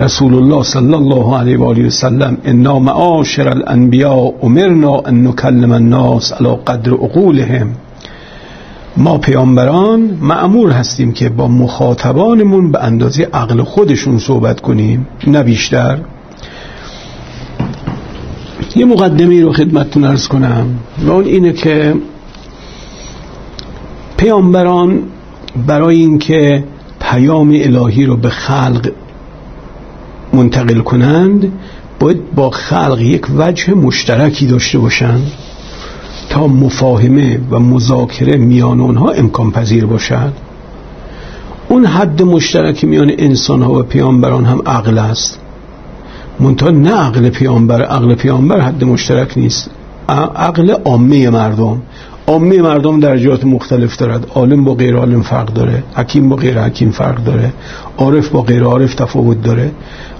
Speaker 1: رسول الله صلی الله علیه و آله و سلم انا معاشر الانبیاء امرنا ان نکلم الناس على قدر عقولهم ما پیامبران معمور هستیم که با مخاطبانمون به اندازه عقل خودشون صحبت کنیم نه بیشتر یه مقدمه رو خدمتتون ارز کنم و اون اینه که پیامبران برای اینکه پیام الهی رو به خلق منتقل کنند باید با خلق یک وجه مشترکی داشته باشند تا مفاهمه و مذاکره میان اونها امکان پذیر باشد. اون حد مشترک میان انسان ها و پیامبران هم عقل است. منتها نه عقل پیامبر عقل پیامبر حد مشترک نیست. عقل عامه مردم عامه مردم درجات مختلف دارد. عالم با غیر عالم فرق داره. حکیم با غیر حکیم فرق داره. عارف با غیر عارف تفاوت داره.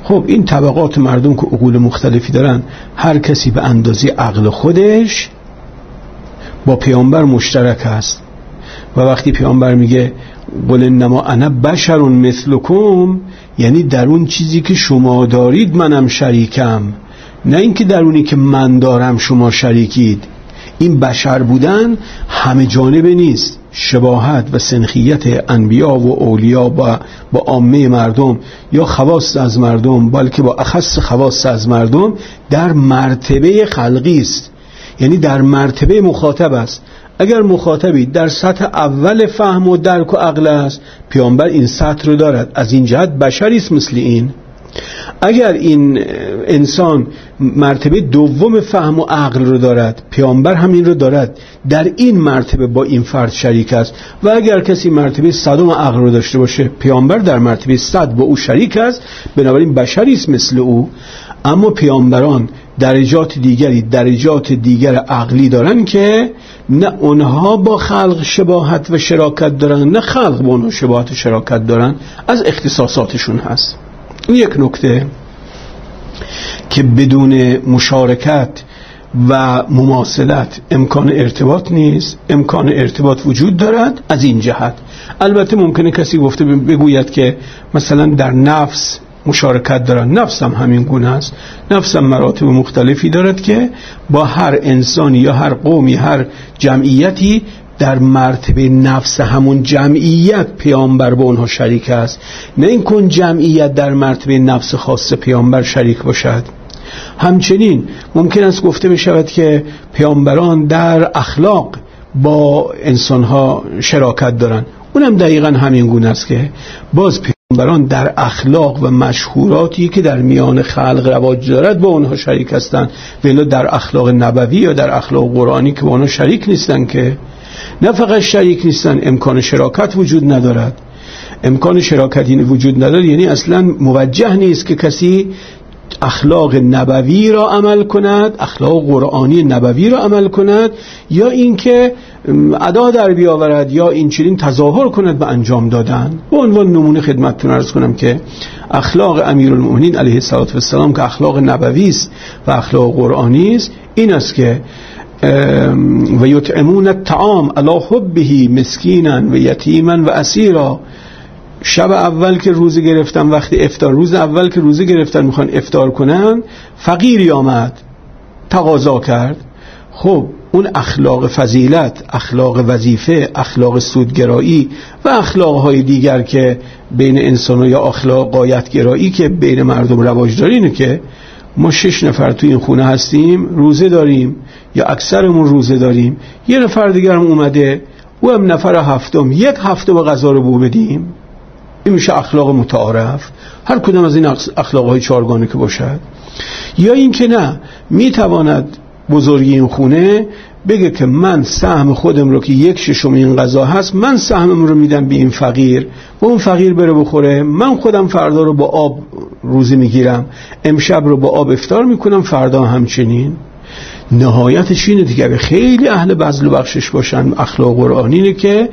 Speaker 1: خب این طبقات مردم که عقول مختلفی دارن هر کسی به اندازه عقل خودش با پیامبر مشترک است و وقتی پیامبر میگه قل انما انا بشر مثلکم یعنی در اون چیزی که شما دارید منم شریکم. نه اینکه در اونی که من دارم شما شریکید. این بشر بودن همه جانبه نیست. شباهت و سنخیت انبیا و اولیا با با عامه مردم یا خواست از مردم بلکه با اخص خواست از مردم در مرتبه خلقی است. یعنی در مرتبه مخاطب است. اگر مخاطبی در سطح اول فهم و درک و عقل است پیامبر این سطح رو دارد. از این جهت بشری است مثل این. اگر این انسان مرتبه دوم فهم و عقل رو دارد پیامبر همین رو دارد در این مرتبه با این فرد شریک است و اگر کسی مرتبه صدم عقل رو داشته باشه پیامبر در مرتبه صد با او شریک است بنابراین بشری است مثل او اما پیامبران درجات دیگری درجات دیگر عقلی دارن که نه اونها با خلق شباهت و شراکت دارن نه خلق با اونها شباهت و شراکت دارن از اختصاصاتشون هست. این یک نکته که بدون مشارکت و مماثلت امکان ارتباط نیست امکان ارتباط وجود دارد از این جهت. البته ممکنه کسی گفته بگوید که مثلا در نفس مشارکت دارن. هم همین گونه است. نفس هم مراتب مختلفی دارد که با هر انسانی یا هر قومی هر جمعیتی در مرتبه نفس همون جمعیت پیامبر با اونها شریک است. نه این کن جمعیت در مرتبه نفس خاص پیامبر شریک باشد. همچنین ممکن است گفته بشود که پیامبران در اخلاق با انسانها شراکت دارند اونم دقیقا همین گونه است که باز پیامبران در اخلاق و مشهوراتی که در میان خلق رواج دارد با اونها شریک هستند ولی در اخلاق نبوی یا در اخلاق قرآنی که با اونها شریک نیستن که نه فقط شریک نیستن امکان شراکت وجود ندارد. امکان شراکت این وجود ندارد یعنی اصلا موجه نیست که کسی اخلاق نبوی را عمل کند اخلاق قرآنی نبوی را عمل کند یا اینکه ادا در بیاورد یا این چنین تظاهر کند به انجام دادن. به عنوان نمونه خدمتتون ارز کنم که اخلاق امیرالمؤمنین علیه السلام که اخلاق نبوی است و اخلاق قرآنی است این است که و یطعمون الطعام علی حبه مسکینا و یتیما و اسیرا. شب اول که روزه گرفتن وقتی افتار روز اول که روزه گرفتن می‌خوان افتار کنن فقیری آمد تقاضا کرد. خب اون اخلاق فضیلت اخلاق وظیفه اخلاق سودگرایی و اخلاق های دیگر که بین انسان یا اخلاق قایتگرایی که بین مردم رواج داره که ما شش نفر تو این خونه هستیم روزه داریم. یا اکثرمون روزه داریم. یه نفر دیگرم اومده او هم نفر هفتم. یک هفتم غذا رو بو بدیم. این میشه اخلاق متعارف. هر کدام از این اخلاق های چارگانه که باشد. یا اینکه نه می‌تواند بزرگی این خونه بگه که من سهم خودم رو که یک ششم این غذا هست من سهمم رو میدم به این فقیر. و اون فقیر بره بخوره. من خودم فردا رو با آب روزی می‌گیرم. امشب رو با آب افطار می‌کنم فردا همچنین. نهایتش اینه دیگه خیلی اهل بذل و بخشش باشن اخلاق قرآنی که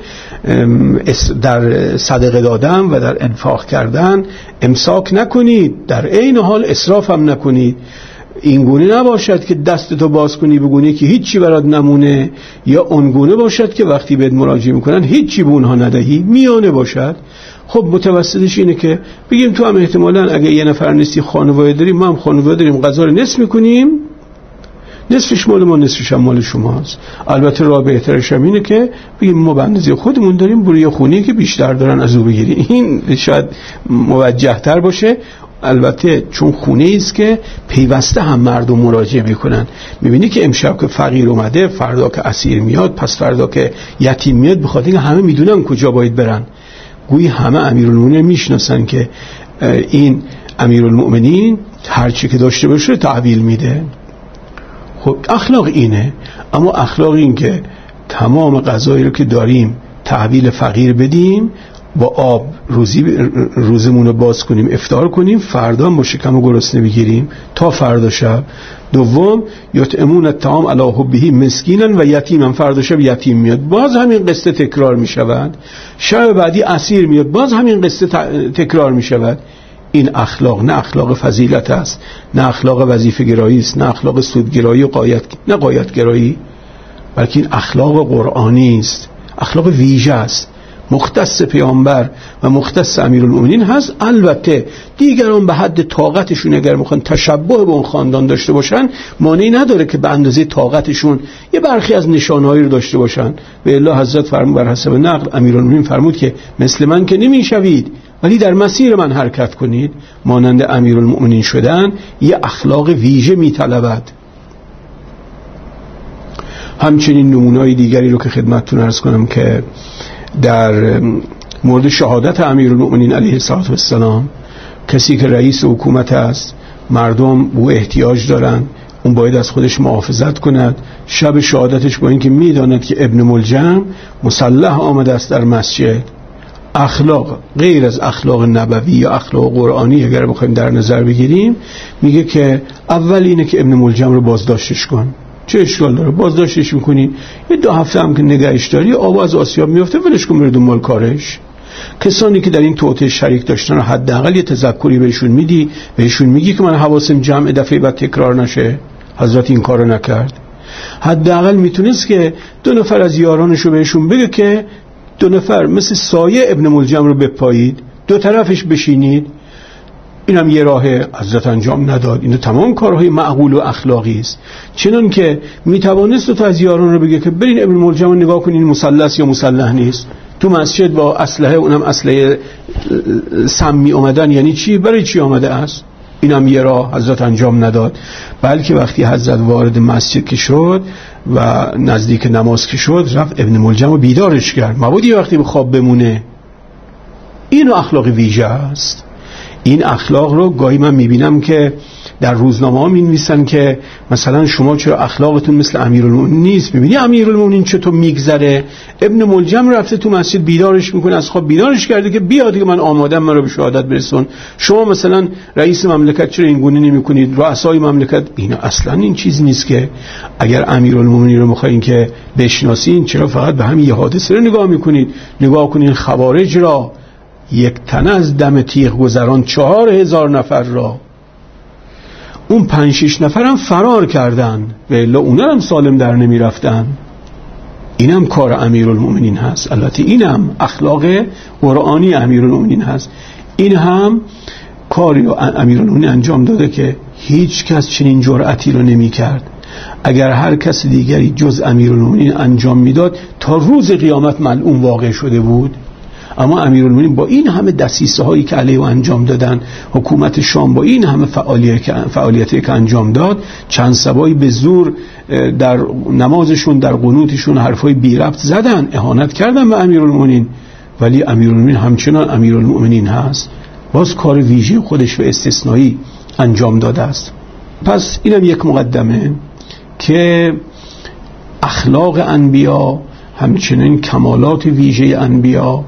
Speaker 1: در صدقه دادن و در انفاق کردن امساک نکنید. در عین حال اصراف هم نکنید. اینگونه نباشد که دستتو باز کنی بگونی که هیچی برات نمونه. یا اونگونه باشد که وقتی بهت مراجعه می‌کنن هیچی به اونها ندهی. میانه باشد. خب متوسطش اینه که بگیم تو هم احتمالا اگه یه نفر نیستی خانواده داریم ما هم خانواده داریم غذا رو نصف می‌کنیم. نصفش مال ما نصفش هم مال شماست. البته راه بهترش هم اینه که بگیم ما بندازی خودمون داریم بروی خونی که بیشتر دارن از او بگیریم. این شاید موجه تر باشه. البته چون خونه است که پیوسته هم مردم مراجعه می‌کنن. می‌بینی که امشب که فقیر اومده فردا که اسیر میاد پس فردا که یتیم میاد بخاطر اینکه همه می‌دونن کجا باید برن. گویی همه امیرالمومنین می‌شناسن که این امیرالمؤمنین هرچی که داشته باشه تحویل میده. خب اخلاق اینه اما اخلاق این که تمام غذایی رو که داریم تحویل فقیر بدیم با آب روزی روزمون رو باز کنیم افتار کنیم فردا با شکم و گرسنه بگیریم تا فردا شب. دوم یطعمون الطعام علی حبه مسکینا و یتیما فردا شب یتیم میاد. باز همین قصه تکرار می شود شب بعدی اسیر میاد باز همین قصه تکرار می شود این اخلاق نه اخلاق فضیلت است نه اخلاق وظیفه گرایی است نه اخلاق سودگرایی و قایت نه قایت گرایی بلکه این اخلاق قرآنی است. اخلاق ویژه است. مختص پیامبر و مختص امیرالمومنین هست. البته دیگران به حد طاقتشون اگر می‌خوان تشبه به اون خاندان داشته باشن مانعی نداره که به اندازه طاقتشون یه برخی از نشانهایی رو داشته باشن. به الله حضرت فرمود بر حسب نقل امیرالمومنین فرمود که مثل من که نمی‌شوید. ولی در مسیر من حرکت کنید مانند امیرالمؤمنین شدن یه اخلاق ویژه میطلبد. همچنین نمونای دیگری رو که خدمتتون ارز کنم که در مورد شهادت امیرالمؤمنین علیه السلام کسی که رئیس حکومت است مردم او احتیاج دارند اون باید از خودش محافظت کند. شب شهادتش با اینکه می‌داند که ابن ملجم مسلح آمده است در مسجد اخلاق غیر از اخلاق نبوی یا اخلاق قرآنی اگر بخوایم در نظر بگیریم میگه که اول اینه که ابن ملجم رو بازداشتش کن. چه اشکال داره؟ بازداشتش می‌کنی. یه دو هفته هم که نگهش داری آب از آسیاب میفته ولش کن میره مال کارش. کسانی که در این توطئه شریک داشتن حداقل یه تذکری بهشون میدی بهشون میگی که من حواسم جمع دفعه بعد تکرار نشه. حضرت این کارو نکرد. حداقل می‌تونست که دو نفر از یارانشو بهشون بگه که دو نفر مثل سایه ابن ملجم رو بپایید دو طرفش بشینید. اینم یه راه حضرت انجام نداد. اینو تمام کارهای معقول و اخلاقی است. چنان که می‌توانست تو از یاران رو بگه که برین ابن ملجم رو نگاه کنین مسلس یا مسلح نیست. تو مسجد با اسلحه اونم اسلحه سمی اومدن یعنی چی؟ برای چی آمده است؟ اینم یه راه حضرت انجام نداد. بلکه وقتی حضرت وارد مسجد که شد و نزدیک نماز که شد رفت ابن ملجم رو بیدارش کرد. مبودی وقتی به خواب بمونه اینو اخلاق ویژه است. این اخلاق رو گاهی من می‌بینم که در روزنامه ها می که مثلا شما چرا اخلاقتون مثل امیرالمومنین نیست. می‌بینی امیرالمومنین چطور میگذره. ابن ملجم رفته تو مسجد بیدارش می‌کنه. از خواب بیدارش کرده که بیاد که من آمادم من رو به شهادت برسون. شما مثلا رئیس مملکت چرا این گونه نمی‌کنید؟ رؤسای مملکت اینا اصلا این چیز نیست که اگر امیرالمومنین رو می‌خواین که بشناسین چرا فقط به همین یه حادثه رو نگاه می‌کنید؟ نگاه کنین خوارج را. یک تن از دم تیغ گذران چهار هزار نفر را. اون پنج شش نفر هم فرار کردن و الا اونا هم سالم در نمی رفتن اینم کار امیرالمؤمنین هست. البته اینم اخلاق قرآنی امیرالمؤمنین هست. این هم کاری امیرالمؤمنین انجام داده که هیچ کس چنین جرأتی رو نمی کرد اگر هر کس دیگری جز امیرالمؤمنین انجام می‌داد تا روز قیامت ملعون واقع شده بود. اما امیرالمومنین با این همه دسیسه هایی که علیه انجام دادن حکومت شام با این همه فعالیتی که انجام داد چند سبایی به زور در نمازشون در قنوتشون حرفای بی ربط زدن اهانت کردن به امیرالمومنین. ولی امیرالمومنین همچنان امیرالمؤمنین هست. باز کار ویژه خودش و استثنایی انجام داده است. پس اینم یک مقدمه که اخلاق انبیا همچنین کمالات ویژه انبیا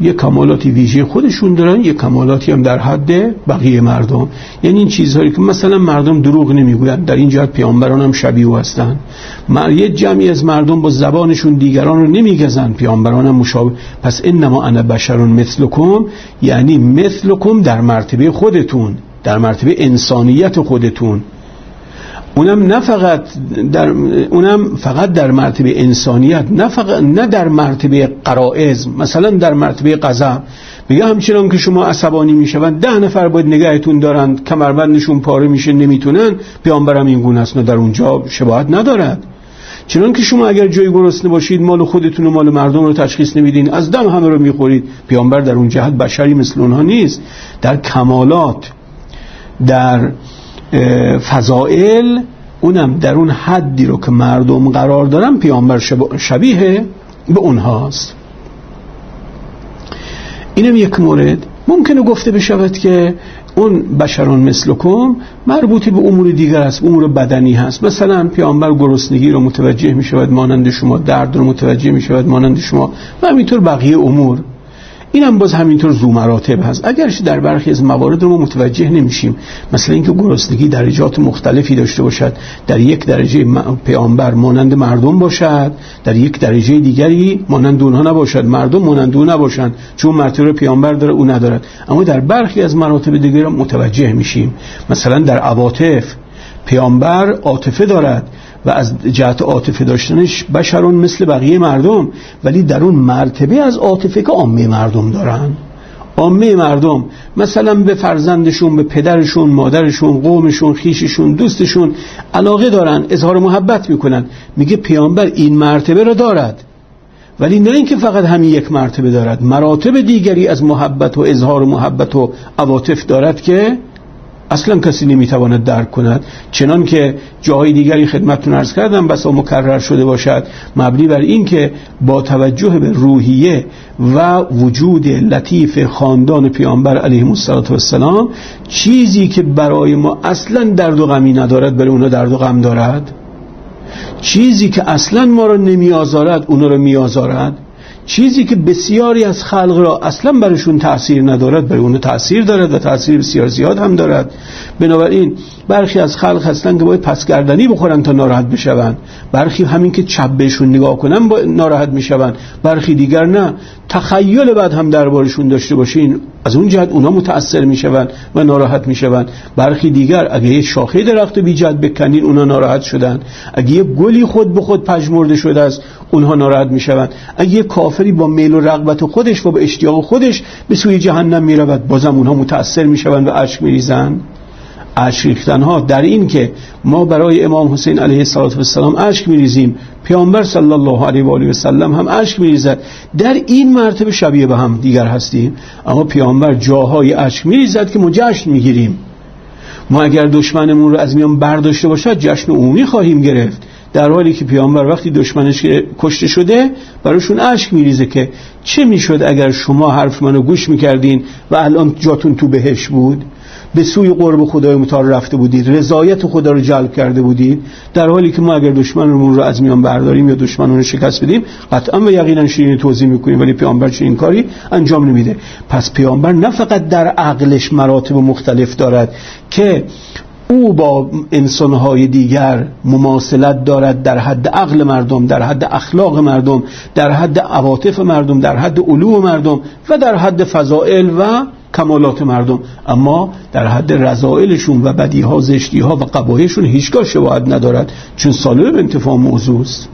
Speaker 1: یه کمالاتی ویژه خودشون دارن یه کمالاتی هم در حد بقیه مردم. یعنی این چیزهایی که مثلا مردم دروغ نمی‌گویند در این جهت پیامبران هم شبیه هستن. یه جمعی از مردم با زبانشون دیگران رو نمیگزن پیامبران هم مشابه. پس انما انا بشرون مثلکم یعنی مثلکم در مرتبه خودتون در مرتبه انسانیت خودتون. اونم نه فقط در اونم فقط در مرتبه انسانیت نه فقط نه در مرتبه قرائز مثلا در مرتبه غضب میگه همچنان که شما عصبانی میشون ده نفر باید نگهتون دارند کمربندشون پاره میشه نمی‌تونن. پیامبرم این گونه است در اونجا شباهت ندارد. چنان که شما اگر جای گرسنه باشید مال خودتون و مال مردم رو تشخیص نمیدین از دم همه رو می‌خورید. پیامبر در اون جهت بشری مثل اونها نیست. در کمالات در فضائل اونم در اون حدی رو که مردم قرار دارن پیامبر شبیه به اونهاست. اینم یک مورد. ممکنه گفته بشود که اون بشران مثلکم مربوطی به امور دیگر است امور بدنی هست. مثلا پیامبر گرسنگی رو متوجه می شود مانند شما درد رو متوجه می شود مانند شما و همینطور بقیه امور. این هم باز همینطور زو مراتب هست. اگرش در برخی از موارد رو ما متوجه نمیشیم. مثلا اینکه گرسنگی درجات مختلفی داشته باشد در یک درجه پیامبر مانند مردم باشد در یک درجه دیگری مانند اونها نباشد. مردم مانند اون نباشند چون مرتبه پیامبر داره او ندارد. اما در برخی از مراتب دیگر متوجه میشیم. مثلا در عواطف پیامبر عاطفه دارد. و از جهت عاطفه داشتنش بشرون مثل بقیه مردم. ولی در اون مرتبه از عاطفه که عامه مردم دارن. عامه مردم مثلا به فرزندشون به پدرشون مادرشون قومشون خیششون دوستشون علاقه دارن اظهار محبت می‌کنن. میگه پیامبر این مرتبه رو دارد. ولی نه اینکه فقط همین یک مرتبه دارد مراتب دیگری از محبت و اظهار محبت و عواطف دارد که اصلا کسی نمی‌تواند درک کند. چنان که جاهای دیگری خدمتتون ارز کردم بسا مکرر شده باشد. مبنی بر این که با توجه به روحیه و وجود لطیف خاندان پیامبر علیه السلام چیزی که برای ما اصلا درد و غمی ندارد برای اونا درد و غم دارد؟ چیزی که اصلا ما را نمیآزارد اونا را میآزارد؟ چیزی که بسیاری از خلق را اصلا برشون تاثیر ندارد برای اون تاثیر دارد و تاثیر بسیار زیاد هم دارد. بنابراین برخی از خلق هستن که باید پسگردنی بخورن تا ناراحت بشون برخی همین که چپ بهشون نگاه کنن با ناراحت میشون برخی دیگر نه. تخیل بعد هم دربارشون داشته باشین. از اون جهت اونا متاثر میشون و ناراحت میشون برخی دیگر اگه یه شاخه درخت بی جد بکنین اونا ناراحت شدن اگه یه گلی خود به خود پژمرده شده است اونها ناراحت میشون اگه یه کافری با میل و رغبت خودش و به اشتیاق خودش به سوی جهنم می‌رود بازم اونها متاثر میشون و اشک میریزن اشک ریختن ها در این که ما برای امام حسین علیه السلام اشک میریزیم پیامبر صلی الله علیه و آله و سلم هم اشک میریزد. در این مرتبه شبیه به هم دیگر هستیم. اما پیامبر جاهای اشک میریزد که ما جشن می‌گیریم. ما اگر دشمنمون رو از میان برداشته باشد جشن عمومی خواهیم گرفت. در حالی که پیامبر وقتی دشمنش کشته شده براشون اشک میریزه که چه می‌شد اگر شما حرف منو گوش می‌کردین و الان جاتون تو بهش بود؟ به سوی قرب خدای متعال رفته بودید رضایت خدا رو جلب کرده بودید در حالی که ما اگر دشمنمون رو از میان برداریم یا دشمنون رو شکست بدیم قطعا و یقینا شیرین توضیح می‌کنیم ولی پیامبر این کاری انجام نمیده. پس پیامبر نه فقط در عقلش مراتب مختلف دارد که او با انسانهای دیگر مماثلت دارد در حد عقل مردم در حد اخلاق مردم در حد عواطف مردم در حد علوم مردم و در حد فضائل و کمالات مردم. اما در حد رضائلشون و بدیها زشتیها و قبایشون هیچگاه شباهت ندارد چون سالب انتفاع موضوع است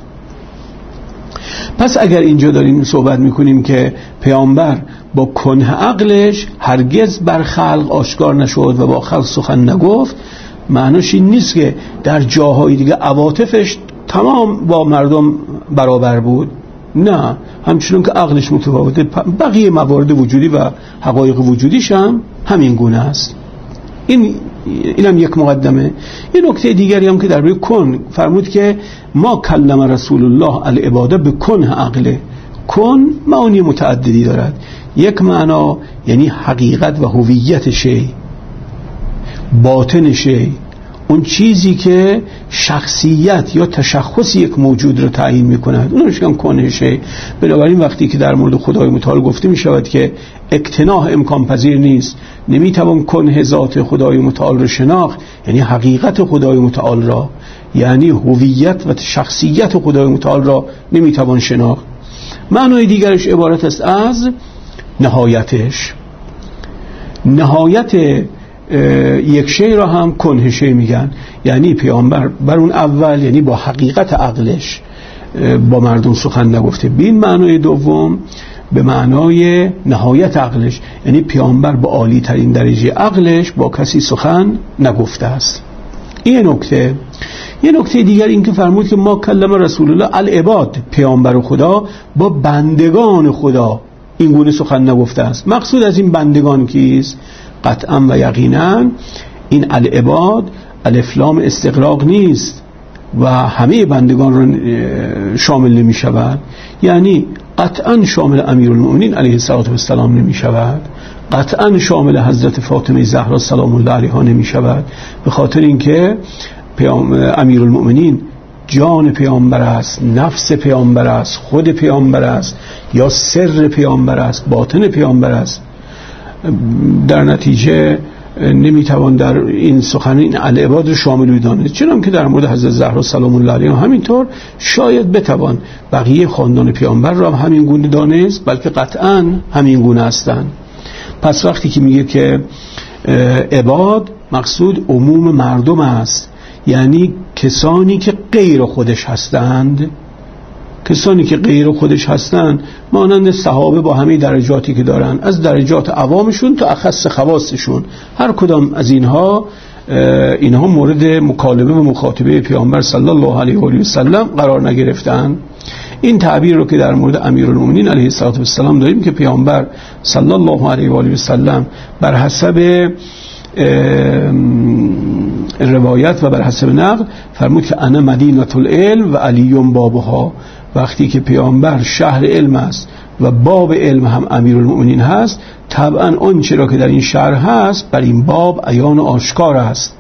Speaker 1: پس اگر اینجا داریم صحبت می‌کنیم که پیامبر با کنه عقلش هرگز بر خلق آشکار نشد و با خلق سخن نگفت معناش این نیست که در جاهای دیگه عواطفش تمام با مردم برابر بود. نه همچنون که عقلش متفاوته. بقیه موارد وجودی و حقایق وجودیش هم همین گونه است. این اینم یک مقدمه. یه نکته دیگری هم که در روی کن فرمود که ما کلم رسول الله العباده به کن عقله. کن معانی متعددی دارد. یک معنا یعنی حقیقت و هویت شی. باطن شی. اون چیزی که شخصیت یا تشخص یک موجود رو تعیین می‌کند. اون رو کنه شی بنابراین وقتی که در مورد خدای متعال گفته می شود که اقتناع امکان پذیر نیست نمی‌توان کنه ذات خدای متعال رو شناخت یعنی حقیقت خدای متعال را یعنی هویت و شخصیت خدای متعال را نمی‌توان شناخت. معنای دیگرش عبارت است از نهایتش. نهایت یک شی را هم کنه میگن. یعنی پیامبر بر اون اول یعنی با حقیقت عقلش با مردم سخن نگفته. بین معنای دوم به معنای نهایت عقلش. یعنی پیامبر با عالی ترین درجه عقلش با کسی سخن نگفته است. این نکته یه نکته دیگر این که فرمود که ما کلم رسول الله العباد پیامبر خدا با بندگان خدا این گونه سخن نگفته است. مقصود از این بندگان کیست؟ قطعا و یقینا این العباد الافلام استقراق نیست و همه بندگان را شامل نمی شود. یعنی قطعا شامل امیر المؤمنین علیه السلام نمی شود. قطعا شامل حضرت فاطمه زهرا سلام الله علیها نمی شود. به خاطر اینکه امیر المؤمنین جان پیامبر است نفس پیامبر است خود پیامبر است یا سر پیامبر است باطن پیامبر است. در نتیجه نمی‌توان در این سخن این العباد رو شامل بدانید چنان که در مورد حضرت زهرا سلام الله علیها همینطور شاید بتوان بقیه خاندان پیامبر را همین گونه دانست بلکه قطعا همین گونه هستند. پس وقتی که میگه که عباد مقصود عموم مردم است یعنی کسانی که غیر خودش هستند کسانی که غیر خودش هستند مانند صحابه با همه درجاتی که دارن از درجات عوامشون تا اخص خواستشون هر کدام از اینها اینها مورد مکالمه و مخاطبه پیامبر صلی الله علیه و سلم قرار نگرفتن. این تعبیر رو که در مورد امیرالمومنین علیه السلام داریم که پیامبر صلی الله علیه و سلم بر حسب روایت و بر حسب نقل فرمود که انا مدینت العلم و علیون بابها. وقتی که پیامبر شهر علم است و باب علم هم امیرالمؤمنین هست طبعا اون چرا که در این شهر هست بر این باب عیان و آشکار است.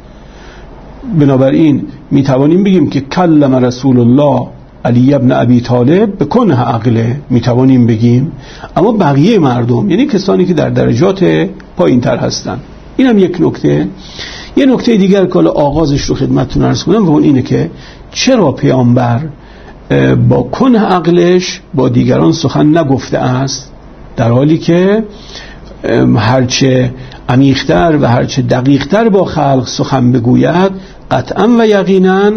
Speaker 1: بنابراین می توانیم بگیم که کلم رسول الله علی ابن ابی طالب به کنه عقله می توانیم بگیم. اما بقیه مردم یعنی کسانی که در درجات پایین تر هستند این هم یک نکته. یه نکته دیگر که آغازش رو خدمتتون ارز کنم و اون اینه که چرا پیامبر با کنه عقلش با دیگران سخن نگفته است در حالی که هرچه عمیقتر و هرچه دقیقتر با خلق سخن بگوید قطعا و یقینا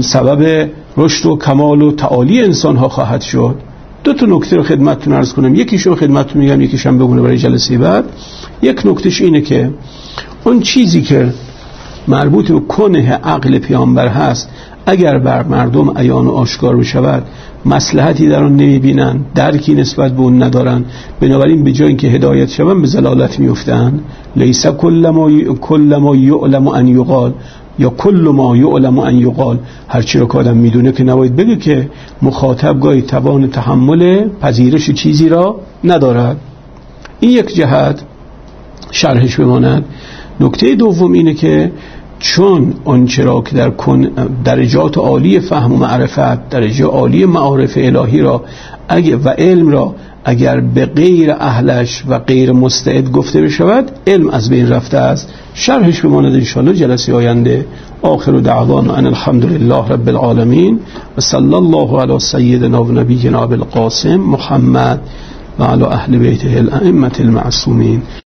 Speaker 1: سبب رشد و کمال و تعالی انسان ها خواهد شد. دو تا نکته رو خدمتتون ارز کنم. یکیشو خدمتتون میگم یکیشم بگونه برای جلسه بعد. یک نکتهش اینه که اون چیزی که مربوط به کنه عقل پیامبر هست اگر بر مردم عیان و آشکار بشود مسلحتی در آن نمی‌بینن درکی نسبت به اون ندارن بنابراین به جای اینکه هدایت شون به زلالت میفتن لیس کل ما, کل ما یعلم ان یقال یا کل ما یعلم ان یقال. هرچی رو که آدم می‌دونه که نباید بگه که مخاطب گاهی توان تحمل پذیرش چیزی را ندارد. این یک جهت شرحش بماند. نکته دوم اینه که چون آنچه را که در درجات عالی فهم و معرفت درجه عالی معارف الهی را اگر و علم را اگر به غیر اهلش و غیر مستعد گفته بشود علم از بین رفته است. شرحش بماند انشاءالله جلسه آینده. آخر دعوان ان الحمد لله رب العالمین و صلی الله علی سیدنا و نبینا بالقاسم محمد و علی اهل بیته الائمه المعصومین.